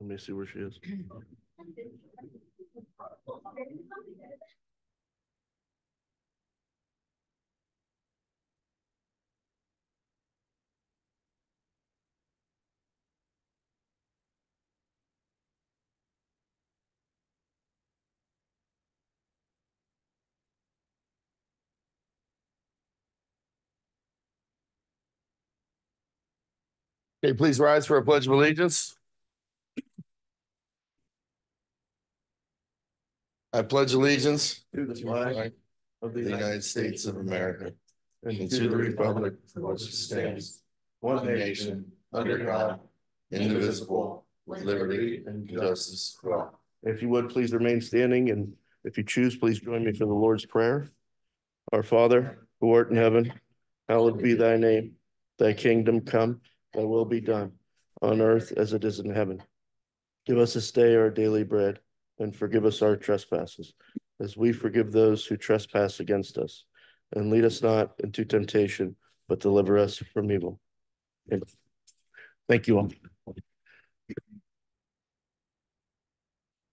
Let me see where she is. Okay, please rise for a pledge of allegiance. I pledge allegiance to the flag of the United States of America and to the republic for which it stands, one nation, under God, indivisible, with liberty and justice for all. If you would, please remain standing, and if you choose, please join me for the Lord's Prayer. Our Father, who art in heaven, hallowed be thy name. Thy kingdom come, thy will be done, on earth as it is in heaven. Give us this day our daily bread, and forgive us our trespasses, as we forgive those who trespass against us. And lead us not into temptation, but deliver us from evil. Amen. Thank you all.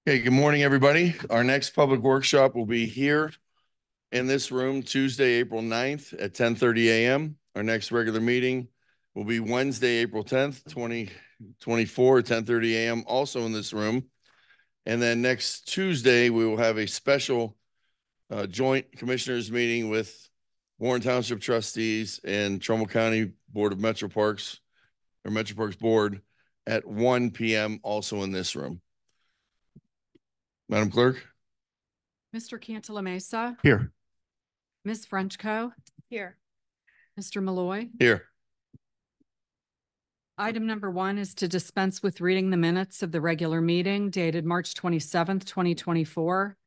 Okay, good morning, everybody. Our next public workshop will be here in this room Tuesday, April 9th at ten thirty AM. Our next regular meeting will be Wednesday, April tenth, twenty twenty-four, ten thirty AM, also in this room. And then next Tuesday, we will have a special uh, joint commissioners meeting with Warren Township trustees and Trumbull County Board of Metro Parks or Metro Parks Board at one PM, also in this room. Madam Clerk? Mr. Cantalamessa, Here. Ms. Frenchko. Here. Mr. Malloy. Here. Item number one is to dispense with reading the minutes of the regular meeting dated March twenty-seventh, twenty twenty-four,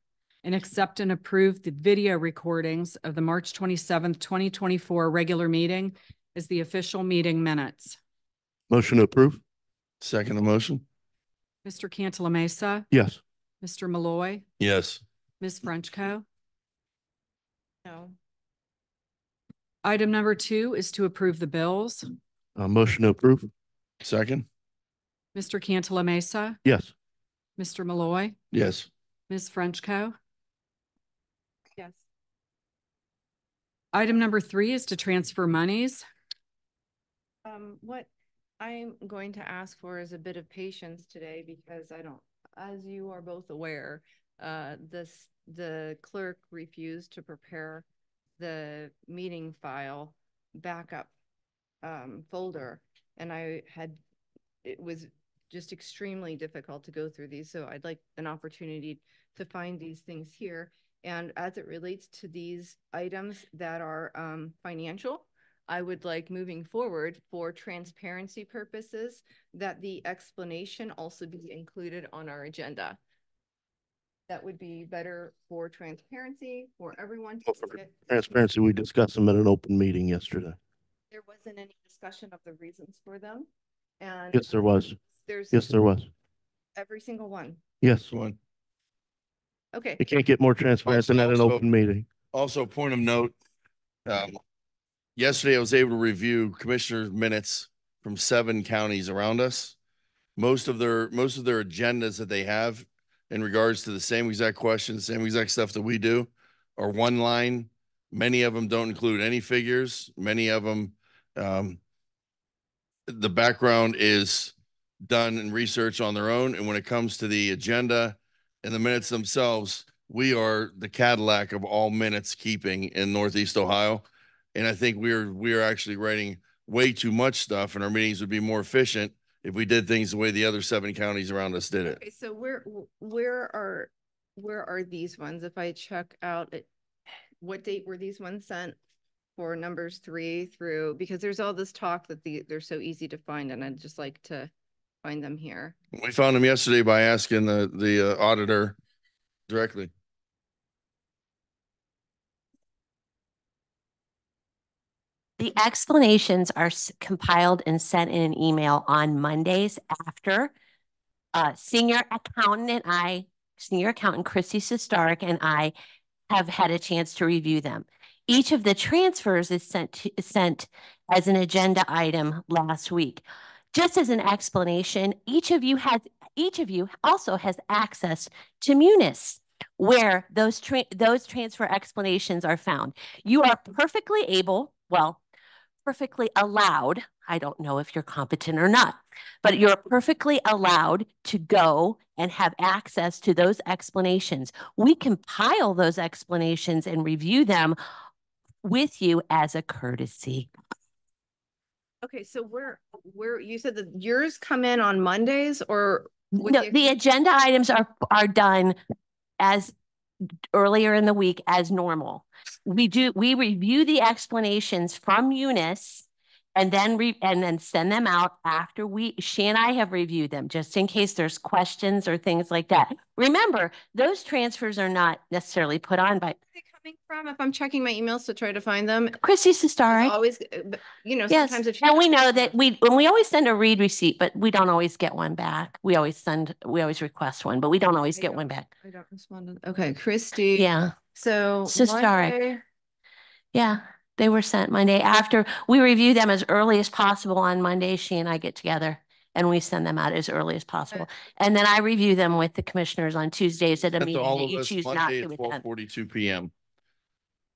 and accept and approve the video recordings of the March twenty-seventh, twenty twenty-four regular meeting as the official meeting minutes. Motion to approve? Second the motion? Mr. Cantalamessa, Yes. Mr. Malloy, Yes. Ms. Frenchko. No. Item number two is to approve the bills. Uh, motion to approve? Second? Mr. Cantalamessa, Yes. Mr. Malloy, Yes. Ms. Frenchko. Yes. Item number three is to transfer monies. Um, what I'm going to ask for is a bit of patience today because I don't, as you are both aware, uh, this, the clerk refused to prepare the meeting file backup um, folder. And I had, it was just extremely difficult to go through these. So I'd like an opportunity to find these things here. And as it relates to these items that are um, financial, I would like moving forward for transparency purposes that the explanation also be included on our agenda. That would be better for transparency for everyone. to Well, for. Transparency, we discussed them at an open meeting yesterday. There wasn't any discussion of the reasons for them. And Yes, there was. there's Yes, there was. every single one. Yes. One. Okay, You can't get more transparent than at an open meeting. Also, point of note, um, yesterday I was able to review commissioner minutes from seven counties around us. Most of their, most of their agendas that they have in regards to the same exact questions, same exact stuff that we do are one line. Many of them don't include any figures. Many of them, um, the background is done and research on their own. And when it comes to the agenda and the minutes themselves, we are the Cadillac of all minutes keeping in Northeast Ohio. And I think we're, we are actually writing way too much stuff and our meetings would be more efficient if we did things the way the other seven counties around us did it. okay, so where, where are, where are these ones? If I check out, it, what date were these ones sent? For numbers three through, because there's all this talk that the, they're so easy to find and I'd just like to find them here. We found them yesterday by asking the, the uh, auditor directly. The explanations are s- compiled and sent in an email on Mondays after uh, senior accountant and I, senior accountant Chrissy Sistarik and I have had a chance to review them. Each of the transfers is sent, to- sent as an agenda item last week. Just as an explanation, each of you has, each of you also has access to Munis where those tra- those transfer explanations are found. You are perfectly able, well, perfectly allowed. I don't know if you're competent or not, but you're perfectly allowed to go and have access to those explanations. We compile those explanations and review them with you as a courtesy. Okay, so where, where, you said that yours come in on Mondays or? No, the the agenda items are, are done as earlier in the week as normal. We do, we review the explanations from Munis and then re, and then send them out after we, she and I have reviewed them, just in case there's questions or things like that. Remember, those transfers are not necessarily put on by Where are they coming from? If I'm checking my emails to try to find them, Chrissy Sestari. always, uh, but, you know, Yes, sometimes if. she and we know that we, and we always send a read receipt, but we don't always get one back. We always send, we always request one, but we don't always I get don't- one back. I don't respond to, okay, Christy. Yeah. So. Historic. Monday- Yeah, they were sent Monday after, we review them as early as possible on Monday. She and I get together and we send them out as early as possible. And then I review them with the commissioners on Tuesdays at a Sent meeting all that of you us choose not Monday to at attend. twelve forty-two PM.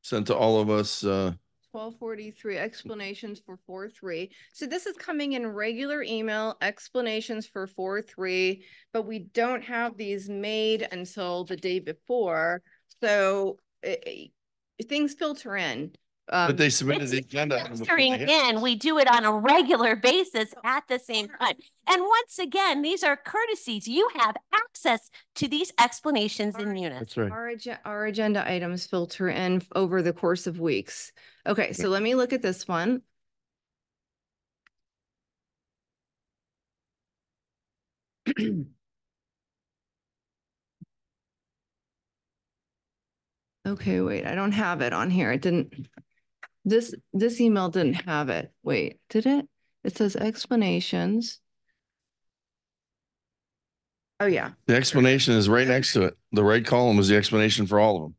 Sent to all of us, uh, Twelve forty-three explanations for four, three. So this is coming in regular email explanations for four, three, but we don't have these made until the day before. So eh, eh, things filter in. Um, but they submitted the agenda. item before Filtering they in, we do it on a regular basis at the same time. And once again, these are courtesies. You have access to these explanations in units. Munis. right. Our agenda, our agenda items filter in f- over the course of weeks. Okay, so let me look at this one. Okay, wait, I don't have it on here. It didn't. This, this email didn't have it. Wait, did it? It says explanations. Oh, yeah. The explanation is right next to it. The right column is the explanation for all of them.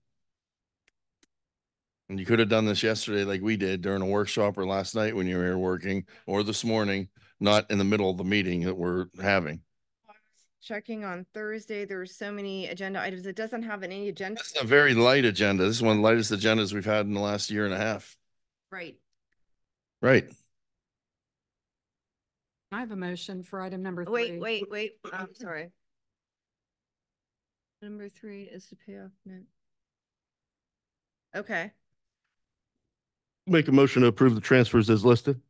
And you could have done this yesterday like we did during a workshop or last night when you were here working or this morning, not in the middle of the meeting that we're having. Checking on Thursday, there were so many agenda items. It doesn't have any agenda. This is a very light agenda. This is one of the lightest agendas we've had in the last year and a half. Right. Right. I have a motion for item number oh, three. Wait, wait, wait, I'm sorry. Number three is to pay off note. Okay, Make a motion to approve the transfers as listed?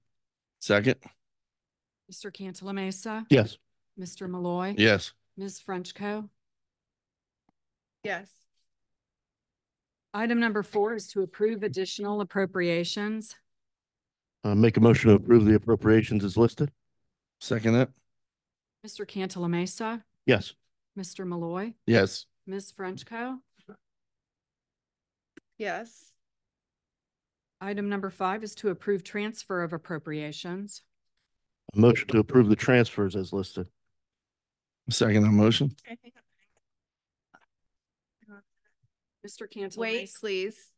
Second? Mr. Cantalamessa. Yes. Mr. Malloy. Yes. Ms. Frenchko. yes. Item number four is to approve additional appropriations. Uh, make a motion to approve the appropriations as listed? Second that? Mr. Cantalamessa. Yes. Mr. Malloy. Yes. Ms. Frenchko. Yes, Item number five is to approve transfer of appropriations. A motion to approve the transfers as listed? Second that motion? Mr. Cantala wait, Mesa. please.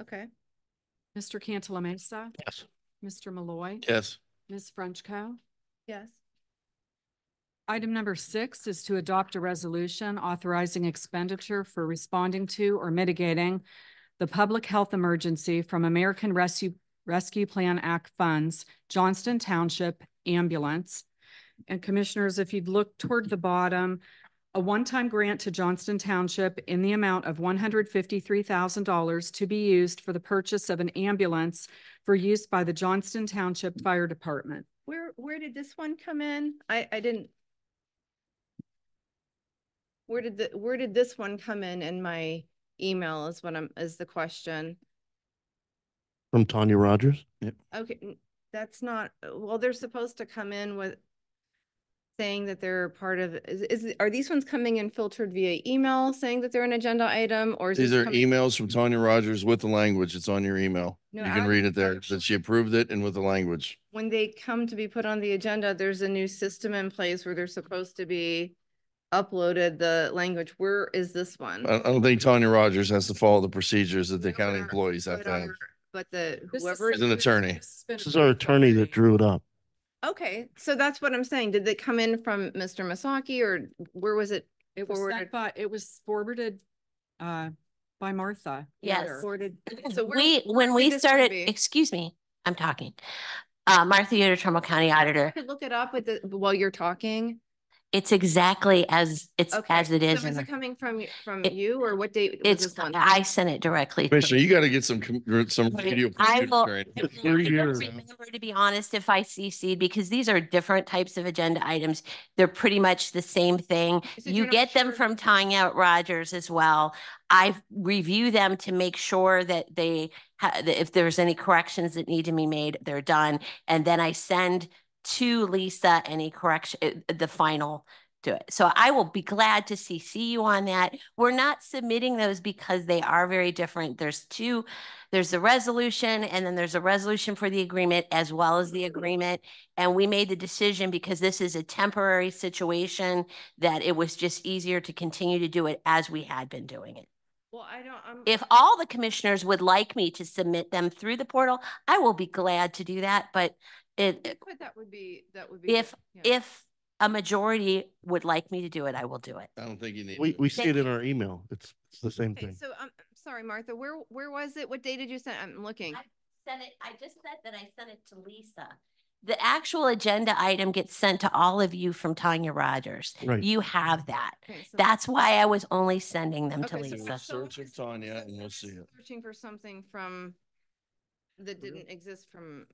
Okay, Mr. Cantalamessa. Yes. Mr. Malloy. Yes. Ms. Frenchko. yes, Item number six is to adopt a resolution authorizing expenditure for responding to or mitigating the public health emergency from American Rescue, Rescue Plan Act funds, Johnston Township Ambulance. And Commissioners, if you'd look toward the bottom, a one-time grant to Johnston Township in the amount of one hundred fifty-three thousand dollars to be used for the purchase of an ambulance for use by the Johnston Township Fire Department. where, where did this one come in? I, I didn't. Where did the, where did this one come in in my email is what I'm, is the question. From Tanya Rogers? Yep. Okay, that's not, well, they're supposed to come in with saying that they're part of, is, is, are these ones coming in filtered via email saying that they're an agenda item or is These this are coming- emails from Tanya Rogers with the language. It's on your email. No, You can read it there, that she approved it and with the language. when they come to be put on the agenda, there's a new system in place where they're supposed to be uploaded, the language. Where is this one? I, I don't think Tanya Rogers has to follow the procedures that the No, county employees have but to have. But the This is whoever, Is an attorney. this has been This is our attorney that drew it up. okay, so that's what I'm saying. Did it come in from Mr. Masaki or where was it? It was forwarded? sent by, it was forwarded, uh, by Martha. Yes. Letter. Forwarded? So where- We, when we this one started, be? excuse me, I'm talking. Uh, Martha Yoder, Trumbull County Auditor. I Could look it up with the, while you're talking. It's exactly as, it's Okay. as it is. So in is the- it coming from, y- from It- you or what date was It's, this one? I sent it directly. to- Commissioner, you gotta get some, com- some Right. video. I will- training. I will- Three years. Remember to be honest, if I CC'd, because these are different types of agenda items. They're pretty much the same thing. said You you're get them sure- from Tanya out Rogers as well. I review them to make sure that they, ha- that if there's any corrections that need to be made, they're done. And then I send to Lisa any correction, uh, the final to it. So I will be glad to see, see you on that. We're not submitting those because they are very different. There's two, there's the resolution and then there's a resolution for the agreement as well as the agreement. And we made the decision because this is a temporary situation that it was just easier to continue to do it as we had been doing it. Well, I don't, I'm. If all the commissioners would like me to submit them through the portal, I will be glad to do that, but it, But that would be, that would be. if, yeah. if a majority would like me to do it, I will do it. I don't think you need. We, to. we see Thank it in you. our email. It's, it's the same Okay, thing. so I'm, I'm sorry, Martha, where, where was it? What day did you send? I'm looking. I sent it, I just said that I sent it to Lisa. The actual agenda item gets sent to all of you from Tanya Rogers. Right. You have that. Okay, so- That's why I was only sending them to Okay, so Lisa. we're- so we're Search of Tanya and you'll see it. Searching for something from, that didn't exist from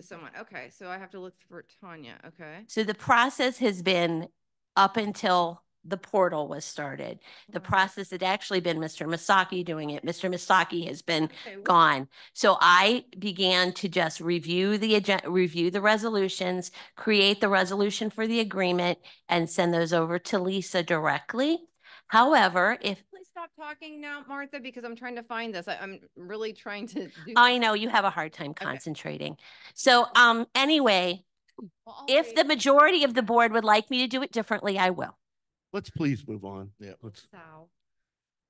someone. Okay, so I have to look for Tanya, okay? So the process has been up until the portal was started. The mm-hmm. process had actually been Mr. Masaki doing it. Mr. Masaki has been Okay, gone. So I began to just review the agenda, review the resolutions, create the resolution for the agreement and send those over to Lisa directly. However, if, stop talking now, Martha, because I'm trying to find this. I, I'm really trying to do. I know you have a hard time concentrating. So, um, anyway, Well, if wait. the majority of the board would like me to do it differently, I will. Let's please move on. Yeah. Let's, Sow.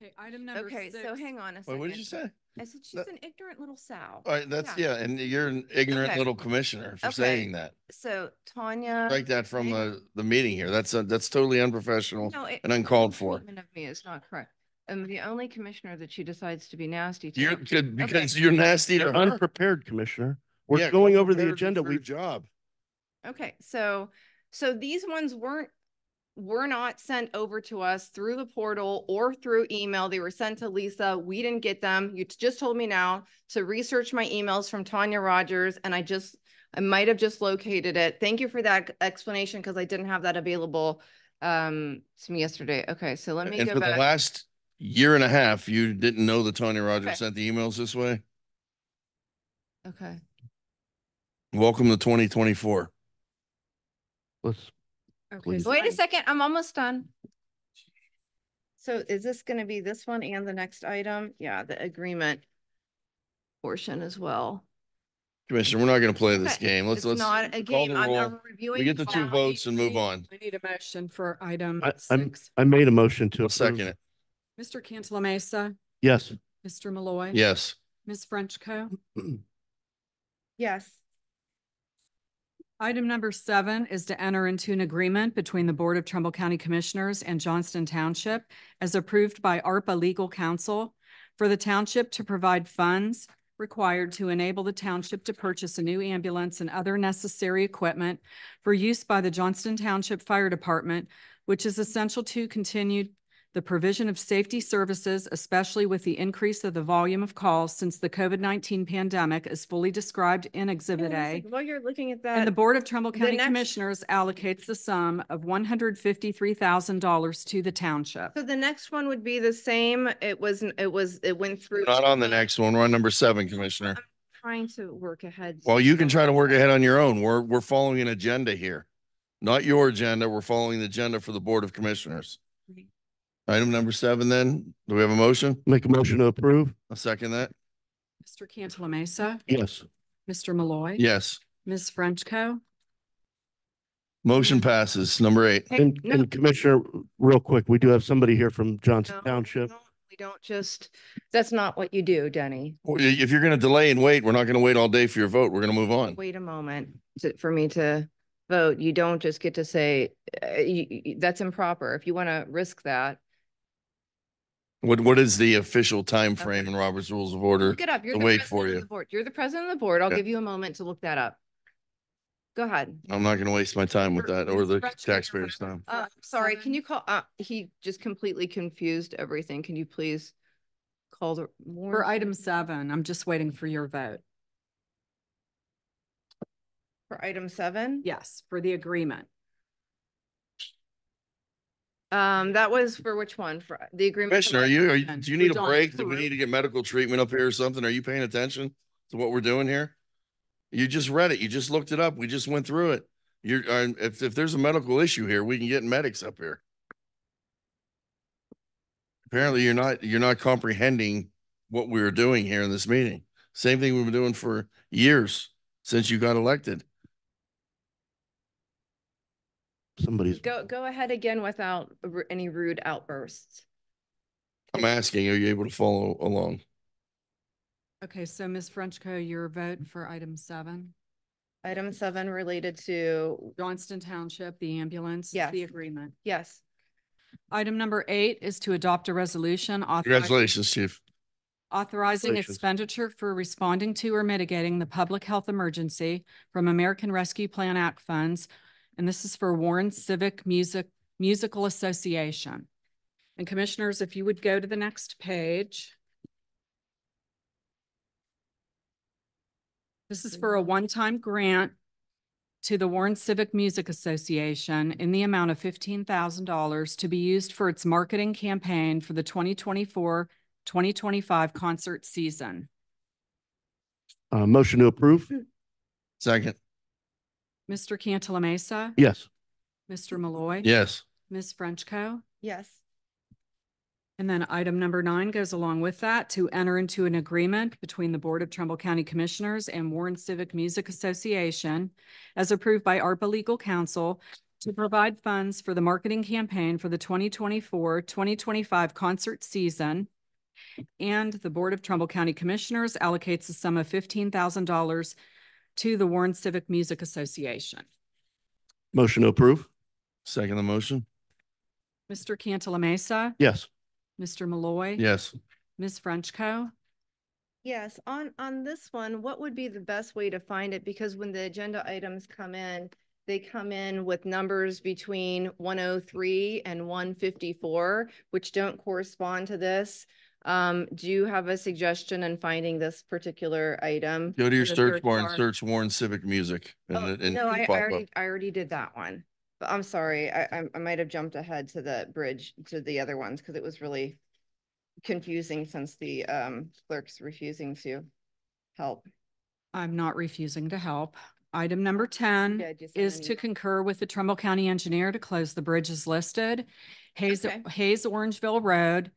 Okay, item number Okay, so hang on a Wait, second. what did you say? I said she's That- an ignorant little sow. All right, that's, yeah, and you're an ignorant Okay. little commissioner for Okay. saying that. So Tanya. Strike that from the, the meeting here. That's, uh, that's totally unprofessional No, it- and uncalled for. Of me is not correct. I'm the only commissioner that she decides to be nasty to. You're good because you're nasty to you're her. unprepared, Commissioner. We're Yeah, going over the prepared to do agenda. your We, Job. Okay, so, so these ones weren't, were not sent over to us through the portal or through email. They were sent to Lisa. We didn't get them. You just told me now to research my emails from Tanya Rogers and I just, I might have just located it. Thank you for that explanation because I didn't have that available um to me yesterday. Okay, so let me And go for the back. last year and a half, you didn't know that Tanya Okay. Rogers sent the emails this way? Okay, Welcome to twenty twenty-four. let's, Okay, please. so wait a second, I'm almost done. So is this gonna be this one and the next item? Yeah, the agreement portion as well. Commissioner, we're not gonna play this Okay, game. Let's, It's let's. not a call game. the I'm roll. I'm reviewing. We get the two file. votes and move on. I need a motion for item I, I'm, six. I made a motion to I'll approve. second it. Mr. Cantalamessa, Yes. Mr. Malloy. Yes. Ms. Frenchko. Yes. Item number seven is to enter into an agreement between the Board of Trumbull County Commissioners and Johnston Township as approved by ARPA Legal Counsel for the township to provide funds required to enable the township to purchase a new ambulance and other necessary equipment for use by the Johnston Township Fire Department, which is essential to continue the provision of safety services, especially with the increase of the volume of calls since the COVID-19 pandemic is fully described in Exhibit a A. second. While you're looking at that. And the Board of Trumbull County next- Commissioners allocates the sum of one hundred fifty-three thousand dollars to the township. so the next one would be the same. It was, it was, it went through. Not on the next one. We're on number seven, Commissioner. Trying to work ahead. Well, you can try to work ahead on your own. We're, we're following an agenda here. not your agenda. We're following the agenda for the Board of Commissioners. Right. Item number seven then, do we have a motion? Make a motion to approve? I'll second that. Mr. Cantalamessa, Yes. Mr. Malloy. Yes, Ms. Frenchko. motion passes. Number eight. Hey, And, no, and Commissioner, real quick, we do have somebody here from Johnston no, Township. no, We don't just, that's not what you do, Denny. Well, i- If you're gonna delay and wait, we're not gonna wait all day for your vote. We're gonna move on. Wait a moment to, for me to vote. You don't just get to say, uh, you, you- that's improper. If you want to risk that, What, what is the official time frame in Robert's Rules of Order? look it up. You're to the wait for president of you. the board. You're the president of the board. I'll Okay. give you a moment to look that up. Go ahead. I'm not gonna waste my time with that or the taxpayers' time. Uh, sorry, can you call, uh, he just completely confused everything. Can you please call the? For Warren- item seven, I'm just waiting for your vote. For item seven? Yes, for the agreement. Um, that was for which one? For the agreement? Commissioner, are you, are you, do you need a break? Do we need to get medical treatment up here or something? Are you paying attention to what we're doing here? You just read it. You just looked it up. We just went through it. You're, uh, if, if there's a medical issue here, we can get medics up here. Apparently you're not, you're not comprehending what we were doing here in this meeting. Same thing we've been doing for years since you got elected. Somebody's. Go, go ahead again without any rude outbursts. I'm asking, are you able to follow along? Okay, so Ms. Frenchko, your vote for item seven, Item seven related to, Johnston Township, the ambulance, Yes. the agreement. yes, Item number eight is to adopt a resolution authorizing Congratulations, chief. authorizing Congratulations. expenditure for responding to or mitigating the public health emergency from American Rescue Plan Act funds. And this is for Warren Civic Music, Musical Association. And commissioners, if you would go to the next page. This is for a one-time grant to the Warren Civic Music Association in the amount of fifteen thousand dollars to be used for its marketing campaign for the 2024-2025 concert season. Uh, motion to approve? Second, Mr. Cantalamessa. Yes. Mr. Malloy. yes. Ms. Frenchko. yes. And then item number nine goes along with that to enter into an agreement between the Board of Trumbull County Commissioners and Warren Civic Music Association as approved by ARPA Legal Counsel to provide funds for the marketing campaign for the 2024-2025 concert season. And the Board of Trumbull County Commissioners allocates a sum of fifteen thousand dollars to the Warren Civic Music Association. Motion to approve? Second the motion? Mr. Cantalamessa, Yes. Mr. Malloy. Yes. Ms. Frenchko. Yes, on, on this one, what would be the best way to find it? Because when the agenda items come in, they come in with numbers between one oh three and one fifty-four, which don't correspond to this. Um, do you have a suggestion in finding this particular item? Go to your the search bar and bar? search Warren Civic Music and Oh, it, and No, I, I pop up. already, I already did that one. But I'm sorry, I, I, I might have jumped ahead to the bridge, to the other ones, because it was really confusing since the, um, clerk's refusing to help. I'm not refusing to help. Item number ten Yeah, just send is an to email. concur with the Trumbull County Engineer to close the bridges listed. Hayes, Okay. Hayes Orangeville Road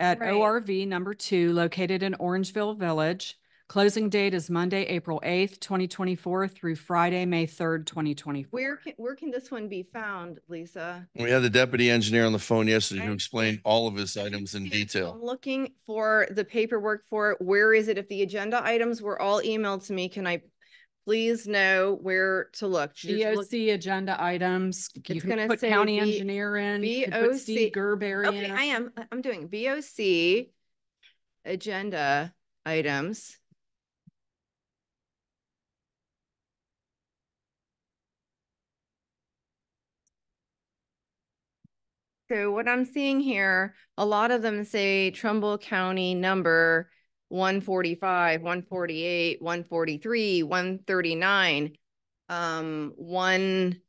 at Right. ORV number two located in Orangeville Village. Closing date is Monday, April eighth, twenty twenty-four through Friday, May third, twenty twenty-four. Where can, where can this one be found, Lisa? We had the deputy engineer on the phone yesterday who explained all of his items in detail. I'm looking for the paperwork for it. Where is it? If the agenda items were all emailed to me, can I please know where to look? Just look- agenda items, you can put county B- engineer in, BOC. Steve Gerberry Okay, in. I am, I'm doing BOC agenda items. So what I'm seeing here, a lot of them say Trumbull County number one forty-five, one forty-eight, one forty-three, one thirty-nine. Um, one.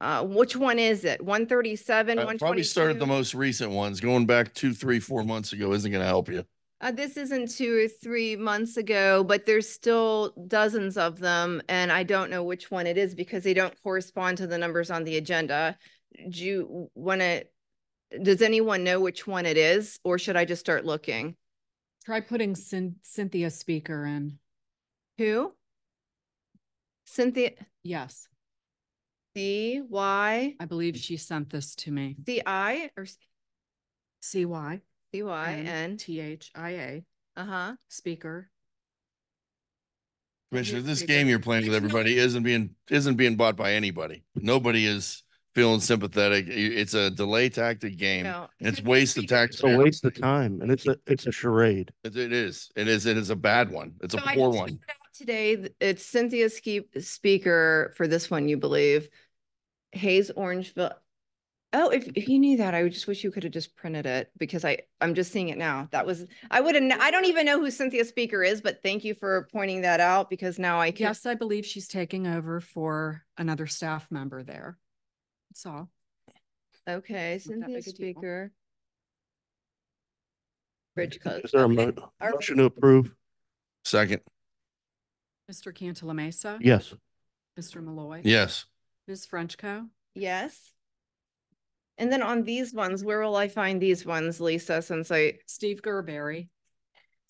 Uh, which one is it? One thirty-seven, Uh, one Probably start at the most recent ones, going back two, three, four months ago isn't gonna help you. Uh, this isn't two or three months ago, but there's still dozens of them, and I don't know which one it is because they don't correspond to the numbers on the agenda. Do you wanna, does anyone know which one it is, or should I just start looking? Try putting Cyn- Cynthia speaker in. Who? Cynthia, Yes, C Y, I believe she sent this to me. C I, or C Y C Y N N? T H I A, Uh-huh. speaker. Commissioner, this game you're playing with everybody isn't being, isn't being bought by anybody. Nobody is feeling sympathetic. It's a delay tactic game. No. and It's Cynthia waste of Speaker- It's a waste of time and it's a, it's a charade. It it is. It is. It is a bad one. It's a So I poor just one. Today, it's Cynthia Ski, speaker for this one, you believe. Hayes Orangeville. Oh, if, if you knew that, I just wish you could have just printed it because I, I'm just seeing it now. That was, I would have, I don't even know who Cynthia Speaker is, but thank you for pointing that out because now I can. Yes, I believe she's taking over for another staff member there. That's all. Okay, Not Cynthia big a deal. Speaker. Bridge closed. Is there a Okay. mo- All right. motion to approve? Second, Mr. Cantalamessa. Yes. Mr. Malloy. yes. Ms. Frenchko. Yes. And then on these ones, where will I find these ones, Lisa, since I, Steve Gerberry.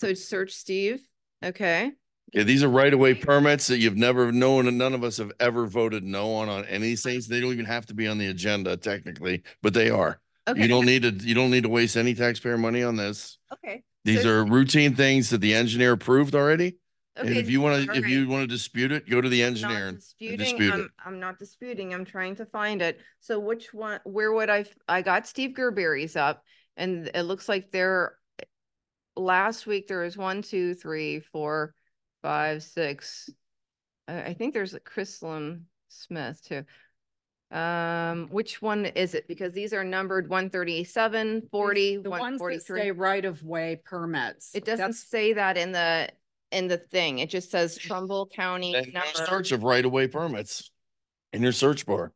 so search Steve? Okay. Yeah, these are right-of-way permits that you've never known and none of us have ever voted no on, on any of these things. They don't even have to be on the agenda technically, but they are. Okay. You don't need to, you don't need to waste any taxpayer money on this. Okay. These So- are routine things that the engineer approved already. And Okay, if you want to, if you want to dispute it, go to the engineer not and and dispute. I'm, I'm not disputing, I'm trying to find it. So which one, where would I? I got Steve Gerberry's up and it looks like there, last week there was one, two, three, four, five, six. I, I think there's a Chrislam Smith too. Um, which one is it? Because these are numbered one thirty-seven, forty, The one ones that forty-three. say right of way permits. It doesn't That's- say that in the, in the thing. It just says Trumbull County And go number. search of right-of-way permits in your search bar.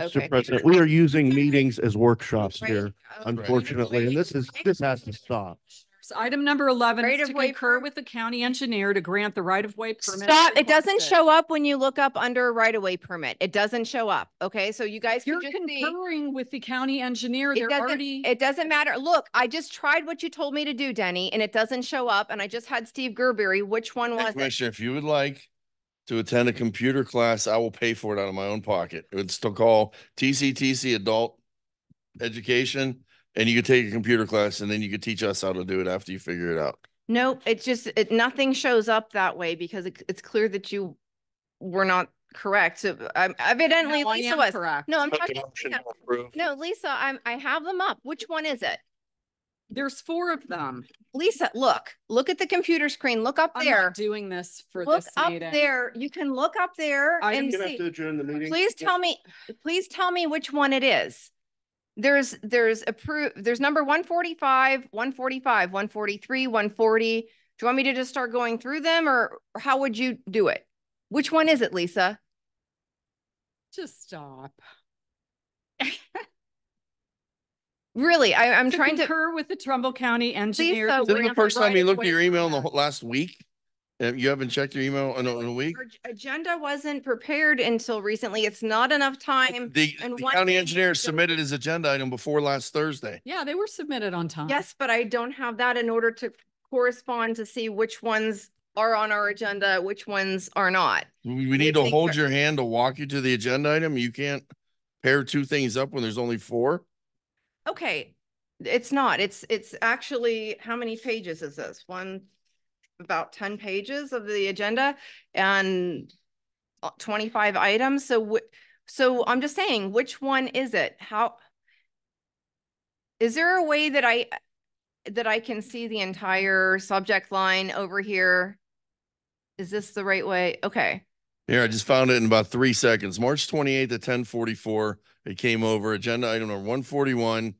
Okay. Mr. President, we are using meetings as workshops Right, here, oh, unfortunately, and this is, this has to stop. So Item number eleven Right is to way concur per- with the county engineer to grant the right of way permit. Stop, it doesn't show up when you look up under right-of-way permit. It doesn't show up, okay? So you guys You're just see. with the county engineer. It They're doesn't, already. it doesn't matter. Look, I just tried what you told me to do, Denny, and it doesn't show up, and I just had Steve Gerberry. Which one was it? Commissioner, if you would like to attend a computer class, I will pay for it out of my own pocket. It's still called TCTC Adult Education. And you could take a computer class and then you could teach us how to do it after you figure it out. Nope, it's just, it, nothing shows up that way because it, it's clear that you were not correct. So um, evidently No, Lisa was. correct. No, I'm Make talking, motion no, to approve. no, Lisa, I'm, I have them up. Which one is it? There's four of them. Lisa, look, look at the computer screen. Look up I'm there. not doing this for Look this up meeting. there. You can look up there Item- and You're gonna have to adjourn the meeting. Please tell me, please tell me which one it is. There's, there's approved, there's number one forty-five, one forty-five, one forty-three, one forty. Do you want me to just start going through them or or how would you do it? Which one is it, Lisa? Just stop. Really, I, I'm To trying to, concur with the Trumbull County engineer. to Is this the first time you looked at your email in the last week? You haven't checked your email in a, in a week? our agenda wasn't prepared until recently. It's not enough time. The, and the one county thing engineer submitted his agenda item before last Thursday. Yeah, they were submitted on time. Yes, but I don't have that in order to correspond to see which ones are on our agenda, which ones are not. We, we need to think hold we're- your hand to walk you to the agenda item. You can't pair two things up when there's only four. Okay, it's not. It's, it's actually, how many pages is this? One, about ten pages of the agenda and uh, twenty-five items. So so I'm just saying, which one is it? How? Is there a way that I, that I can see the entire subject line over here? Is this the right way? Okay. Here, I just found it in about three seconds. March twenty-eighth at ten forty-four. It came over, agenda item number one forty-one.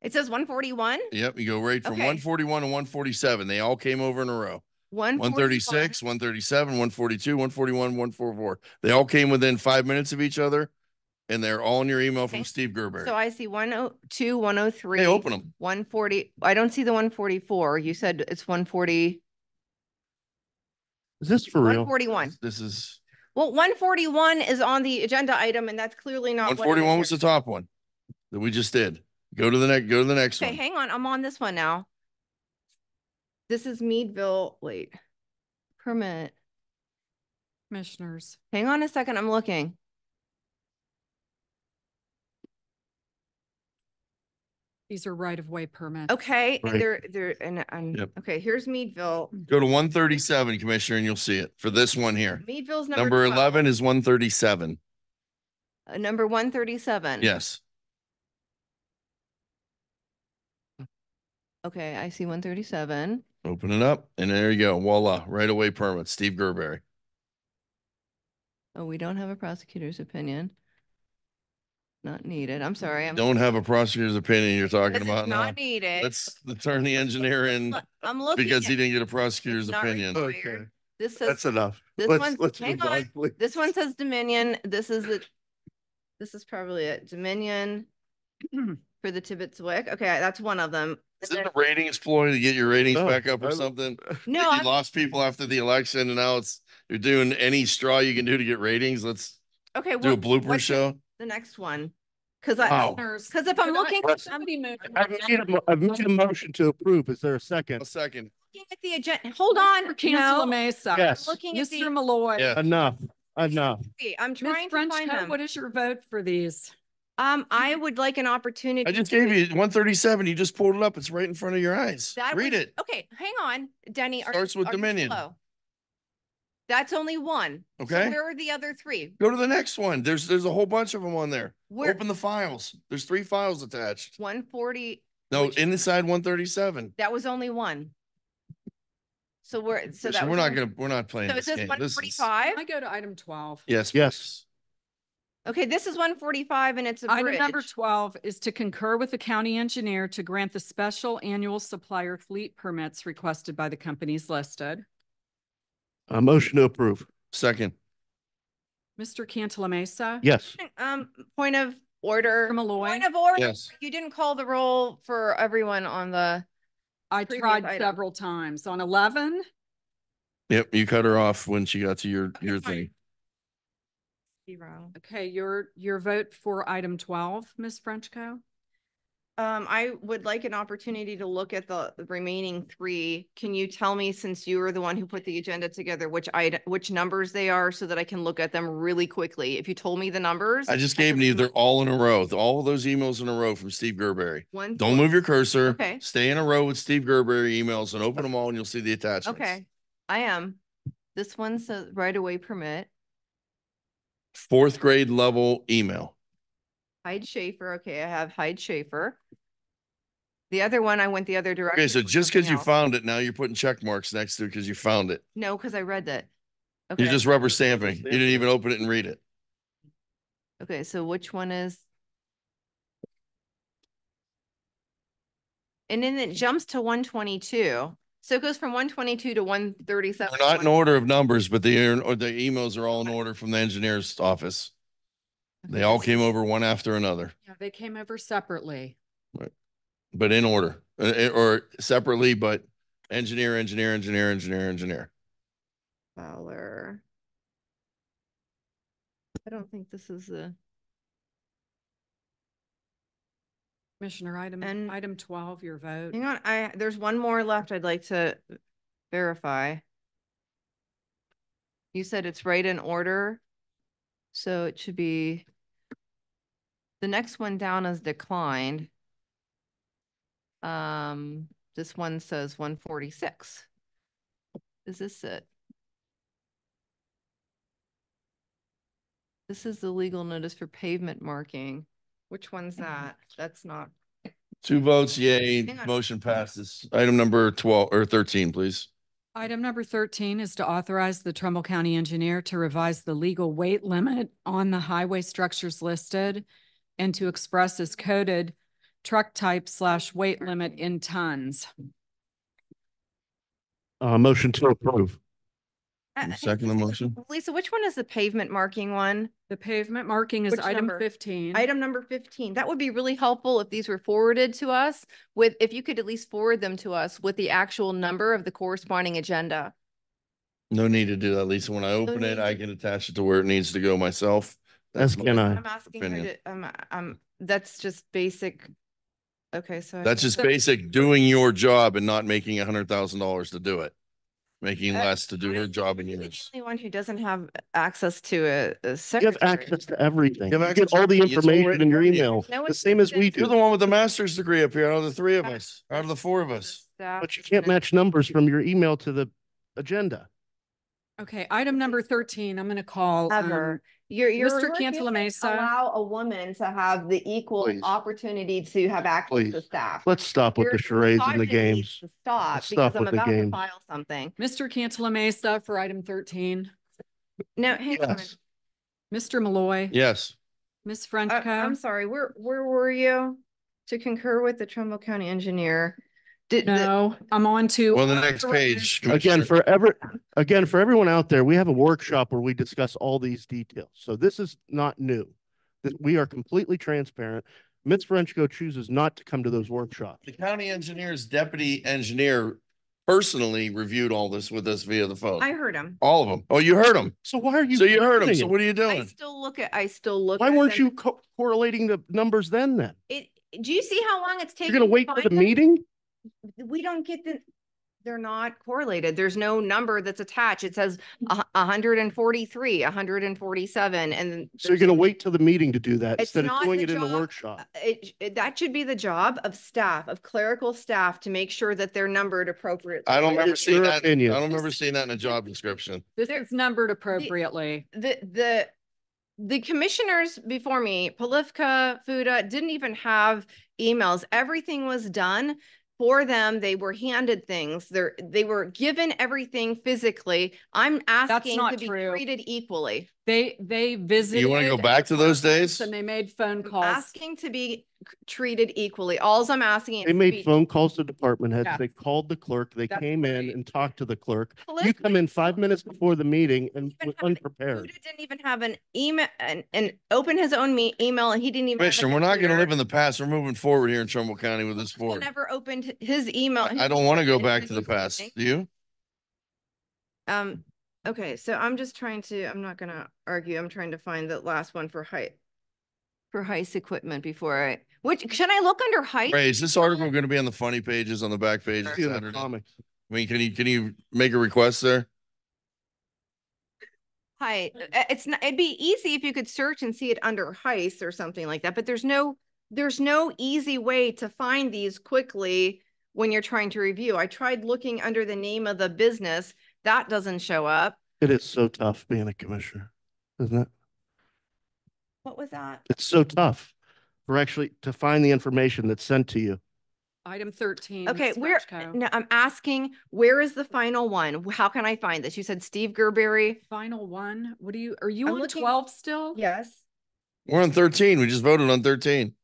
It says one forty-one? Yep, you go right from Okay. one forty-one to one forty-seven. They all came over in a row. One One thirty-six, one thirty-seven, one forty-two, one forty-one, one four four. They all came within five minutes of each other. and they're all in your email from Steve Gerber. So I see 102, 103. Hey, open them. One forty, I don't see the one forty-four. You said it's one forty, Is this for one real? forty-one. This is, Well, one forty-one is on the agenda item and that's clearly not. 141 what it forty-one is was the top one that we just did. Go to the next, go to the next one. Okay, one. hang on, I'm on this one now. This is Meadville, wait. Permit. Commissioners, Hang on a second, I'm looking. these are right-of-way permits. Okay, and Right. they're, they're, and, and, Yep. okay, here's Meadville. Go to one thirty-seven, Commissioner, and you'll see it for this one here. Meadville's number. Number 12, eleven is one thirty-seven. uh, Number one thirty-seven. Yes. Okay, I see one thirty-seven. Open it up and there you go. Voila, right away permit, Steve Gerberry. Oh, we don't have a prosecutor's opinion. Not needed. I'm sorry. I'm. Don't have a prosecutor's opinion you're talking This is about now. Not needed. Let's turn the engineer in Look, I'm looking. because he at- didn't get a prosecutor's not opinion. required. Okay, This that's enough. this Let's, one's- let's hang move on, on. please. this one says Dominion. This is the, this is probably it. Dominion for the Tibbetts Wick. Okay, that's one of them. Is it a then- ratings ploy to get your ratings No, back up or I- something? No, You I'm- lost people after the election and now it's, you're doing any straw you can do to get ratings. Let's okay. do a blooper show. The next one. Cause I, Wow. Commissioners, cause if I'm could I- looking, could I'm Somebody move. I've made a, mo- I've made a motion to approve. Is there a second? A second. looking at the agenda, hold on. Mr. Cantala No, Mesa. Yes. looking at Mr. the, Malloy. Yeah. Enough, enough. I'm Ms. trying to find Frenchko, them. what is your vote for these? Um, I would like an opportunity. I just gave read- you one thirty-seven. You just pulled it up. It's right in front of your eyes. That Read was- it. Okay, hang on, Denny. are- Starts with are you Dominion. slow? That's only one. So Okay. Where are the other three? Go to the next one. There's, there's a whole bunch of them on there. Where, Open the files. There's three files attached. one forty, No, Which- inside one thirty-seven. that was only one. So we're, so that We're was. not only- gonna, we're not playing So this is this game. one This is, forty-five? I go to item twelve. yes. Yes. Okay, this is one forty-five and it's a Item number twelve is to concur with the county engineer to grant the special annual supplier fleet permits requested by the companies listed. A motion to approve. Second. Mr. Cantalamessa. Yes. Um, point of order. Malloy. Point of order. Yes. You didn't call the roll for everyone on the, I previous tried item. several times. On eleven, Yep, you cut her off when she got to your, Okay, your fine. Thing. zero. okay, your, your vote for item twelve, Ms. Frenchko. Um, I would like an opportunity to look at the the remaining three. Can you tell me, since you were the one who put the agenda together, which item, which numbers they are so that I can look at them really quickly? If you told me the numbers. I just could gave you, they're all in a row. All of those emails in a row from Steve Gerberry. One. Don't move your cursor. Okay. Stay in a row with Steve Gerberry emails and open them all and you'll see the attachments. Okay, I am. This one says right away permit. Fourth grade level email. Hyde Schaefer. Okay, I have Hyde Schaefer. The other one, I went the other direction. Okay, so just because you else. found it, now you're putting check marks next to it because you found it. No, because I read that. You're just rubber stamping. You didn't even open it and read it. okay, so which one is? And then it jumps to one twenty-two. So it goes from one twenty-two to one thirty-seven. They're not in order of numbers, but the, or the emails are all in order from the engineer's office. They all came over one after another, Yeah, they came over separately. but in order, uh, uh, or separately, but engineer, engineer, engineer, engineer, engineer. Fowler. I don't think this is the, Commissioner, item, And- item twelve, your vote. hang on, I, there's one more left I'd like to verify. You said it's right in order. So it should be. The next one down is declined. Um, this one says one forty-six. Is this it? This is the legal notice for pavement marking. Which one's that? That's not, Two votes, yay, Hang on. motion passes. Item number twelve or thirteen, please. Item number thirteen is to authorize the Trumbull County Engineer to revise the legal weight limit on the highway structures listed and to express as coded truck type slash weight limit in tons. Uh, motion to approve. I- second the motion? Lisa, which one is the pavement marking one? The pavement marking is Which item number? fifteen. Item number fifteen. That would be really helpful if these were forwarded to us with, if you could at least forward them to us with the actual number of the corresponding agenda. No need to do that, Lisa. When I open need it, I can attach it to where it needs to go myself. As my- can I. I'm asking her opinion. to, um, um, that's just basic. Okay, so. I That's guess- just basic doing your job and not making a hundred thousand dollars to do it. Making Uh, less to do her I'm job and the yours. Only one who doesn't have access to a, a You have secretary. access to everything. You You have get access all the everything. It's information already in your right here. email, No, the it's- same as we it's- You're do. the one with the master's degree up here out of the three of us, out of the four of us. Staff But you can't gonna- match numbers from your email to the agenda. Okay, item number thirteen, I'm gonna call. Ever. You're, you're. Mr. refusing Cantalamessa. Allow a woman to have the equal Please. opportunity to have access to Please. staff. Let's stop with Your the charades and the misogyny needs games. to Stop, Let's because stop I'm with the about to games. file something. Mr. Cantalamessa for item thirteen, No, hang on. Yes. Mr. Malloy. Yes. Ms. I- uh, I'm sorry, where, where were you? To concur with the Trumbull County engineer? Did, the- No, I'm on to. Well, the next page. Again, Commissioner. for every, again, for everyone out there, we have a workshop where we discuss all these details. So this is not new. That we are completely transparent. Ms. Frenchko chooses not to come to those workshops. The county engineer's deputy engineer personally reviewed all this with us via the phone. I heard him. All of them. Oh, you heard them. So why are you? So you heard them. questioning So what are you doing? I still look at, I still look. Why at weren't them. you co- correlating the numbers then then? It, do you see how long it's taking? You're gonna to wait for the them? meeting? We don't get the, they're not correlated. There's no number that's attached. It says a hu- a hundred and forty-three, hundred and forty-seven, and. So you're gonna wait till the meeting to do that instead of doing the it in the workshop? It, it- that should be the job of staff, of clerical staff to make sure that they're numbered appropriately. I don't remember It's seeing your that. I don't remember seeing that in a job description. This there- is numbered appropriately. The, the, the commissioners before me, Polivka, Fuda, didn't even have emails. Everything was done for them. They were handed things. They're, they were given everything physically. I'm asking to not be true. treated equally. They, they visited. You wanna go back to those days? And they made phone calls. Asking to be c- treated equally. Alls I'm asking. They is made phone calls to department heads. Yeah. They called the clerk. They That's came in and talked to the clerk. You come in five minutes before the meeting and even was have an- unprepared. Didn't even have an email and, and open his own me, email and he didn't even. have Commissioner, we're not gonna live in the past. We're moving forward here in Trumbull County with this He board. Never opened his email. I I don't want to go back to the past. Do you? Um, okay, so I'm just trying to, I'm not gonna argue. I'm trying to find the last one for height. For heist equipment before I, which, should I look under height? Ray, is this article going to be on the funny pages on the back page See in the Saturday? I comics. mean, can you, can you make a request there? Height, Uh, it's not, it'd be easy if you could search and see it under heist or something like that, but there's no, there's no easy way to find these quickly when you're trying to review. I tried looking under the name of the business, that doesn't show up. It is so tough being a commissioner, isn't it? What was that? It's so tough for actually to find the information that's sent to you. Item thirteen. Okay, Ms. where, Frenchko. no, I'm asking, where is the final one? How can I find this? You said Steve Gerberry? Final one, what do you, are you I'm on looking- twelve still? Yes. We're on thirteen. We just voted on thirteen.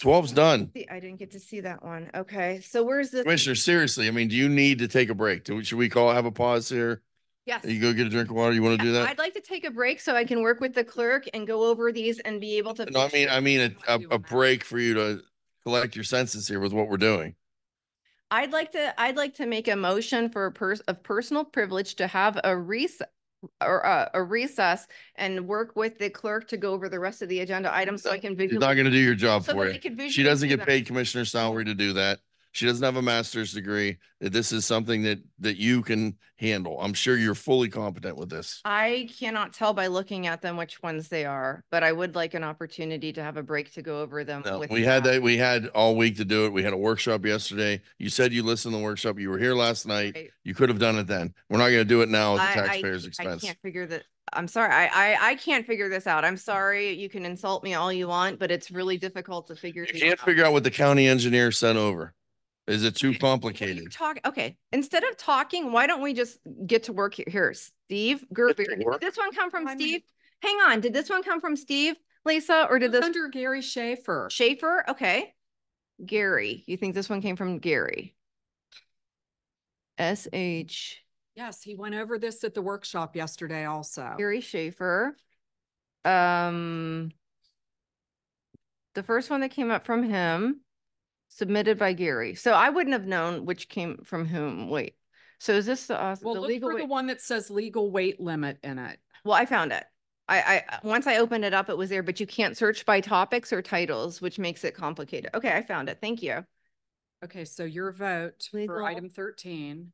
12's done. See, I didn't get to see that one. Okay, so where's the? Commissioner, seriously, I mean, do you need to take a break? Do, we- should we call, have a pause here? Yes. You go get a drink of water? You want to do that? I'd like to take a break so I can work with the clerk and go over these and be able to. No, I mean, I mean, a, a, a break for you to collect your senses here with what we're doing. I'd like to, I'd like to make a motion for a pers- of personal privilege to have a recess or a, a recess and work with the clerk to go over the rest of the agenda items so I can She's visually. not gonna do your job so for you. She doesn't get paid commissioner salary to do that. She doesn't have a master's degree. That this is something that, that you can handle. I'm sure you're fully competent with this. I cannot tell by looking at them which ones they are, but I would like an opportunity to have a break to go over them. No, with we had that, we had all week to do it. We had a workshop yesterday. You said you listened to the workshop. You were here last night. Right. You could have done it then. We're not gonna do it now at the I- I taxpayers' I expense. can't figure that, I'm sorry, I, I, I can't figure this out. I'm sorry, you can insult me all you want, but it's really difficult to figure. You can't out. figure out what the county engineer sent over. Is it too complicated? Talk, okay, instead of talking, why don't we just get to work here? Here, Steve Gerber, did this one come from I mean- Steve? Hang on, did this one come from Steve, Lisa, or did It's this Under Gary Schaefer. Schaefer? Okay. Gary, you think this one came from Gary? S H Yes, he went over this at the workshop yesterday also. Gary Schaefer. Um, the first one that came up from him, submitted by Gary. So I wouldn't have known which came from whom. Wait. So is this the, uh, Well, the look legal? for the one that says legal weight limit in it. Well, I found it. I, I, once I opened it up, it was there, but you can't search by topics or titles, which makes it complicated. Okay, I found it. Thank you. Okay, so your vote for item thirteen.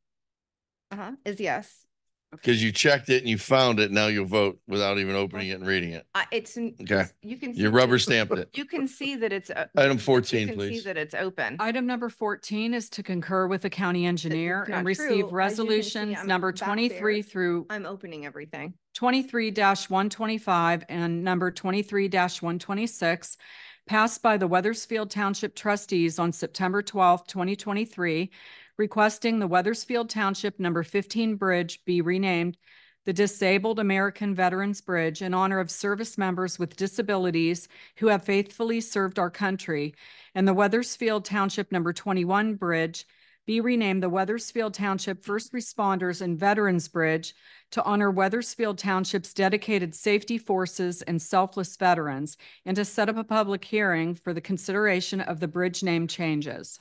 Uh-huh, is yes. Because you checked it and you found it, now you'll vote without even opening it and reading it. I, it's. n- Okay. You can. You see that rubber it's- stamped it. You can see that it's. uh, Item you 14, can See please. that it's open. Item number fourteen is to concur with the county engineer not and true. As receive you can see, resolutions I'm number back there. twenty-three through I'm opening everything. twenty-three one twenty-five and number twenty-three one twenty-six passed by the Weathersfield Township trustees on September twelfth, twenty twenty-three, requesting the Weathersfield Township number fifteen bridge be renamed the Disabled American Veterans Bridge in honor of service members with disabilities who have faithfully served our country, and the Weathersfield Township number twenty-one bridge be renamed the Weathersfield Township First Responders and Veterans Bridge to honor Weathersfield Township's dedicated safety forces and selfless veterans, and to set up a public hearing for the consideration of the bridge name changes.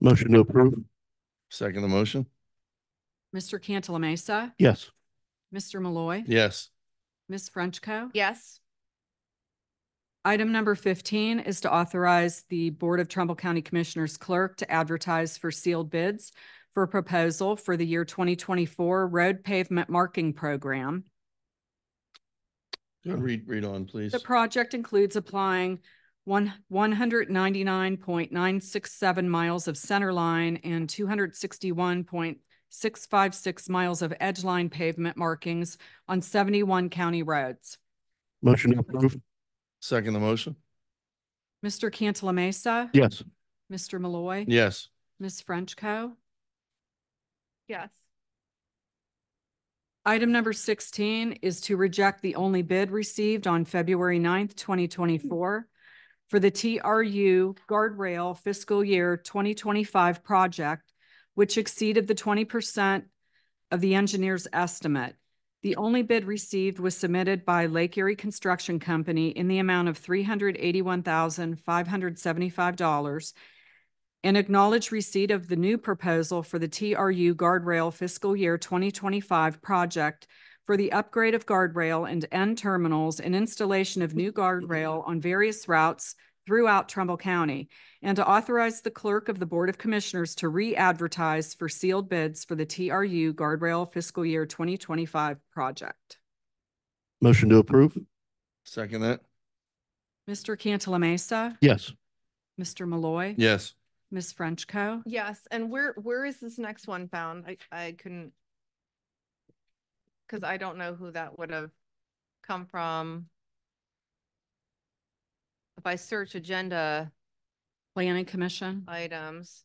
Motion to approve? Second the motion? Mr. Cantalamessa, Yes. Mr. Malloy, Yes. Ms. Frenchko. Yes. Item number fifteen is to authorize the Board of Trumbull County Commissioners Clerk to advertise for sealed bids for a proposal for the year twenty twenty-four road pavement marking program. Read, read on, please. The project includes applying one, one hundred ninety-nine point nine six seven miles of center line and two hundred sixty-one point six five six miles of edge line pavement markings on seventy-one county roads. Motion to approve? Second the motion? Mr. Cantalamessa. Yes. Mr. Malloy. Yes. Ms. Frenchko. Yes. Item number sixteen is to reject the only bid received on February 9th, twenty twenty-four for the TRU guardrail fiscal year twenty twenty-five project, which exceeded the twenty percent of the engineer's estimate. The only bid received was submitted by Lake Erie Construction Company in the amount of three hundred eighty-one thousand, five hundred seventy-five dollars and acknowledge receipt of the new proposal for the TRU guardrail fiscal year twenty twenty-five project for the upgrade of guardrail and end terminals and installation of new guardrail on various routes throughout Trumbull County, and to authorize the clerk of the Board of Commissioners to re-advertise for sealed bids for the TRU guardrail fiscal year twenty twenty-five project. Motion to approve? Second that? Mr. Cantalamessa, Yes. Mr. Malloy. Yes. Ms. Frenchko. Yes, and where, where is this next one found? I, I couldn't. Cause I don't know who that would have come from. If I search agenda Planning Commission. items,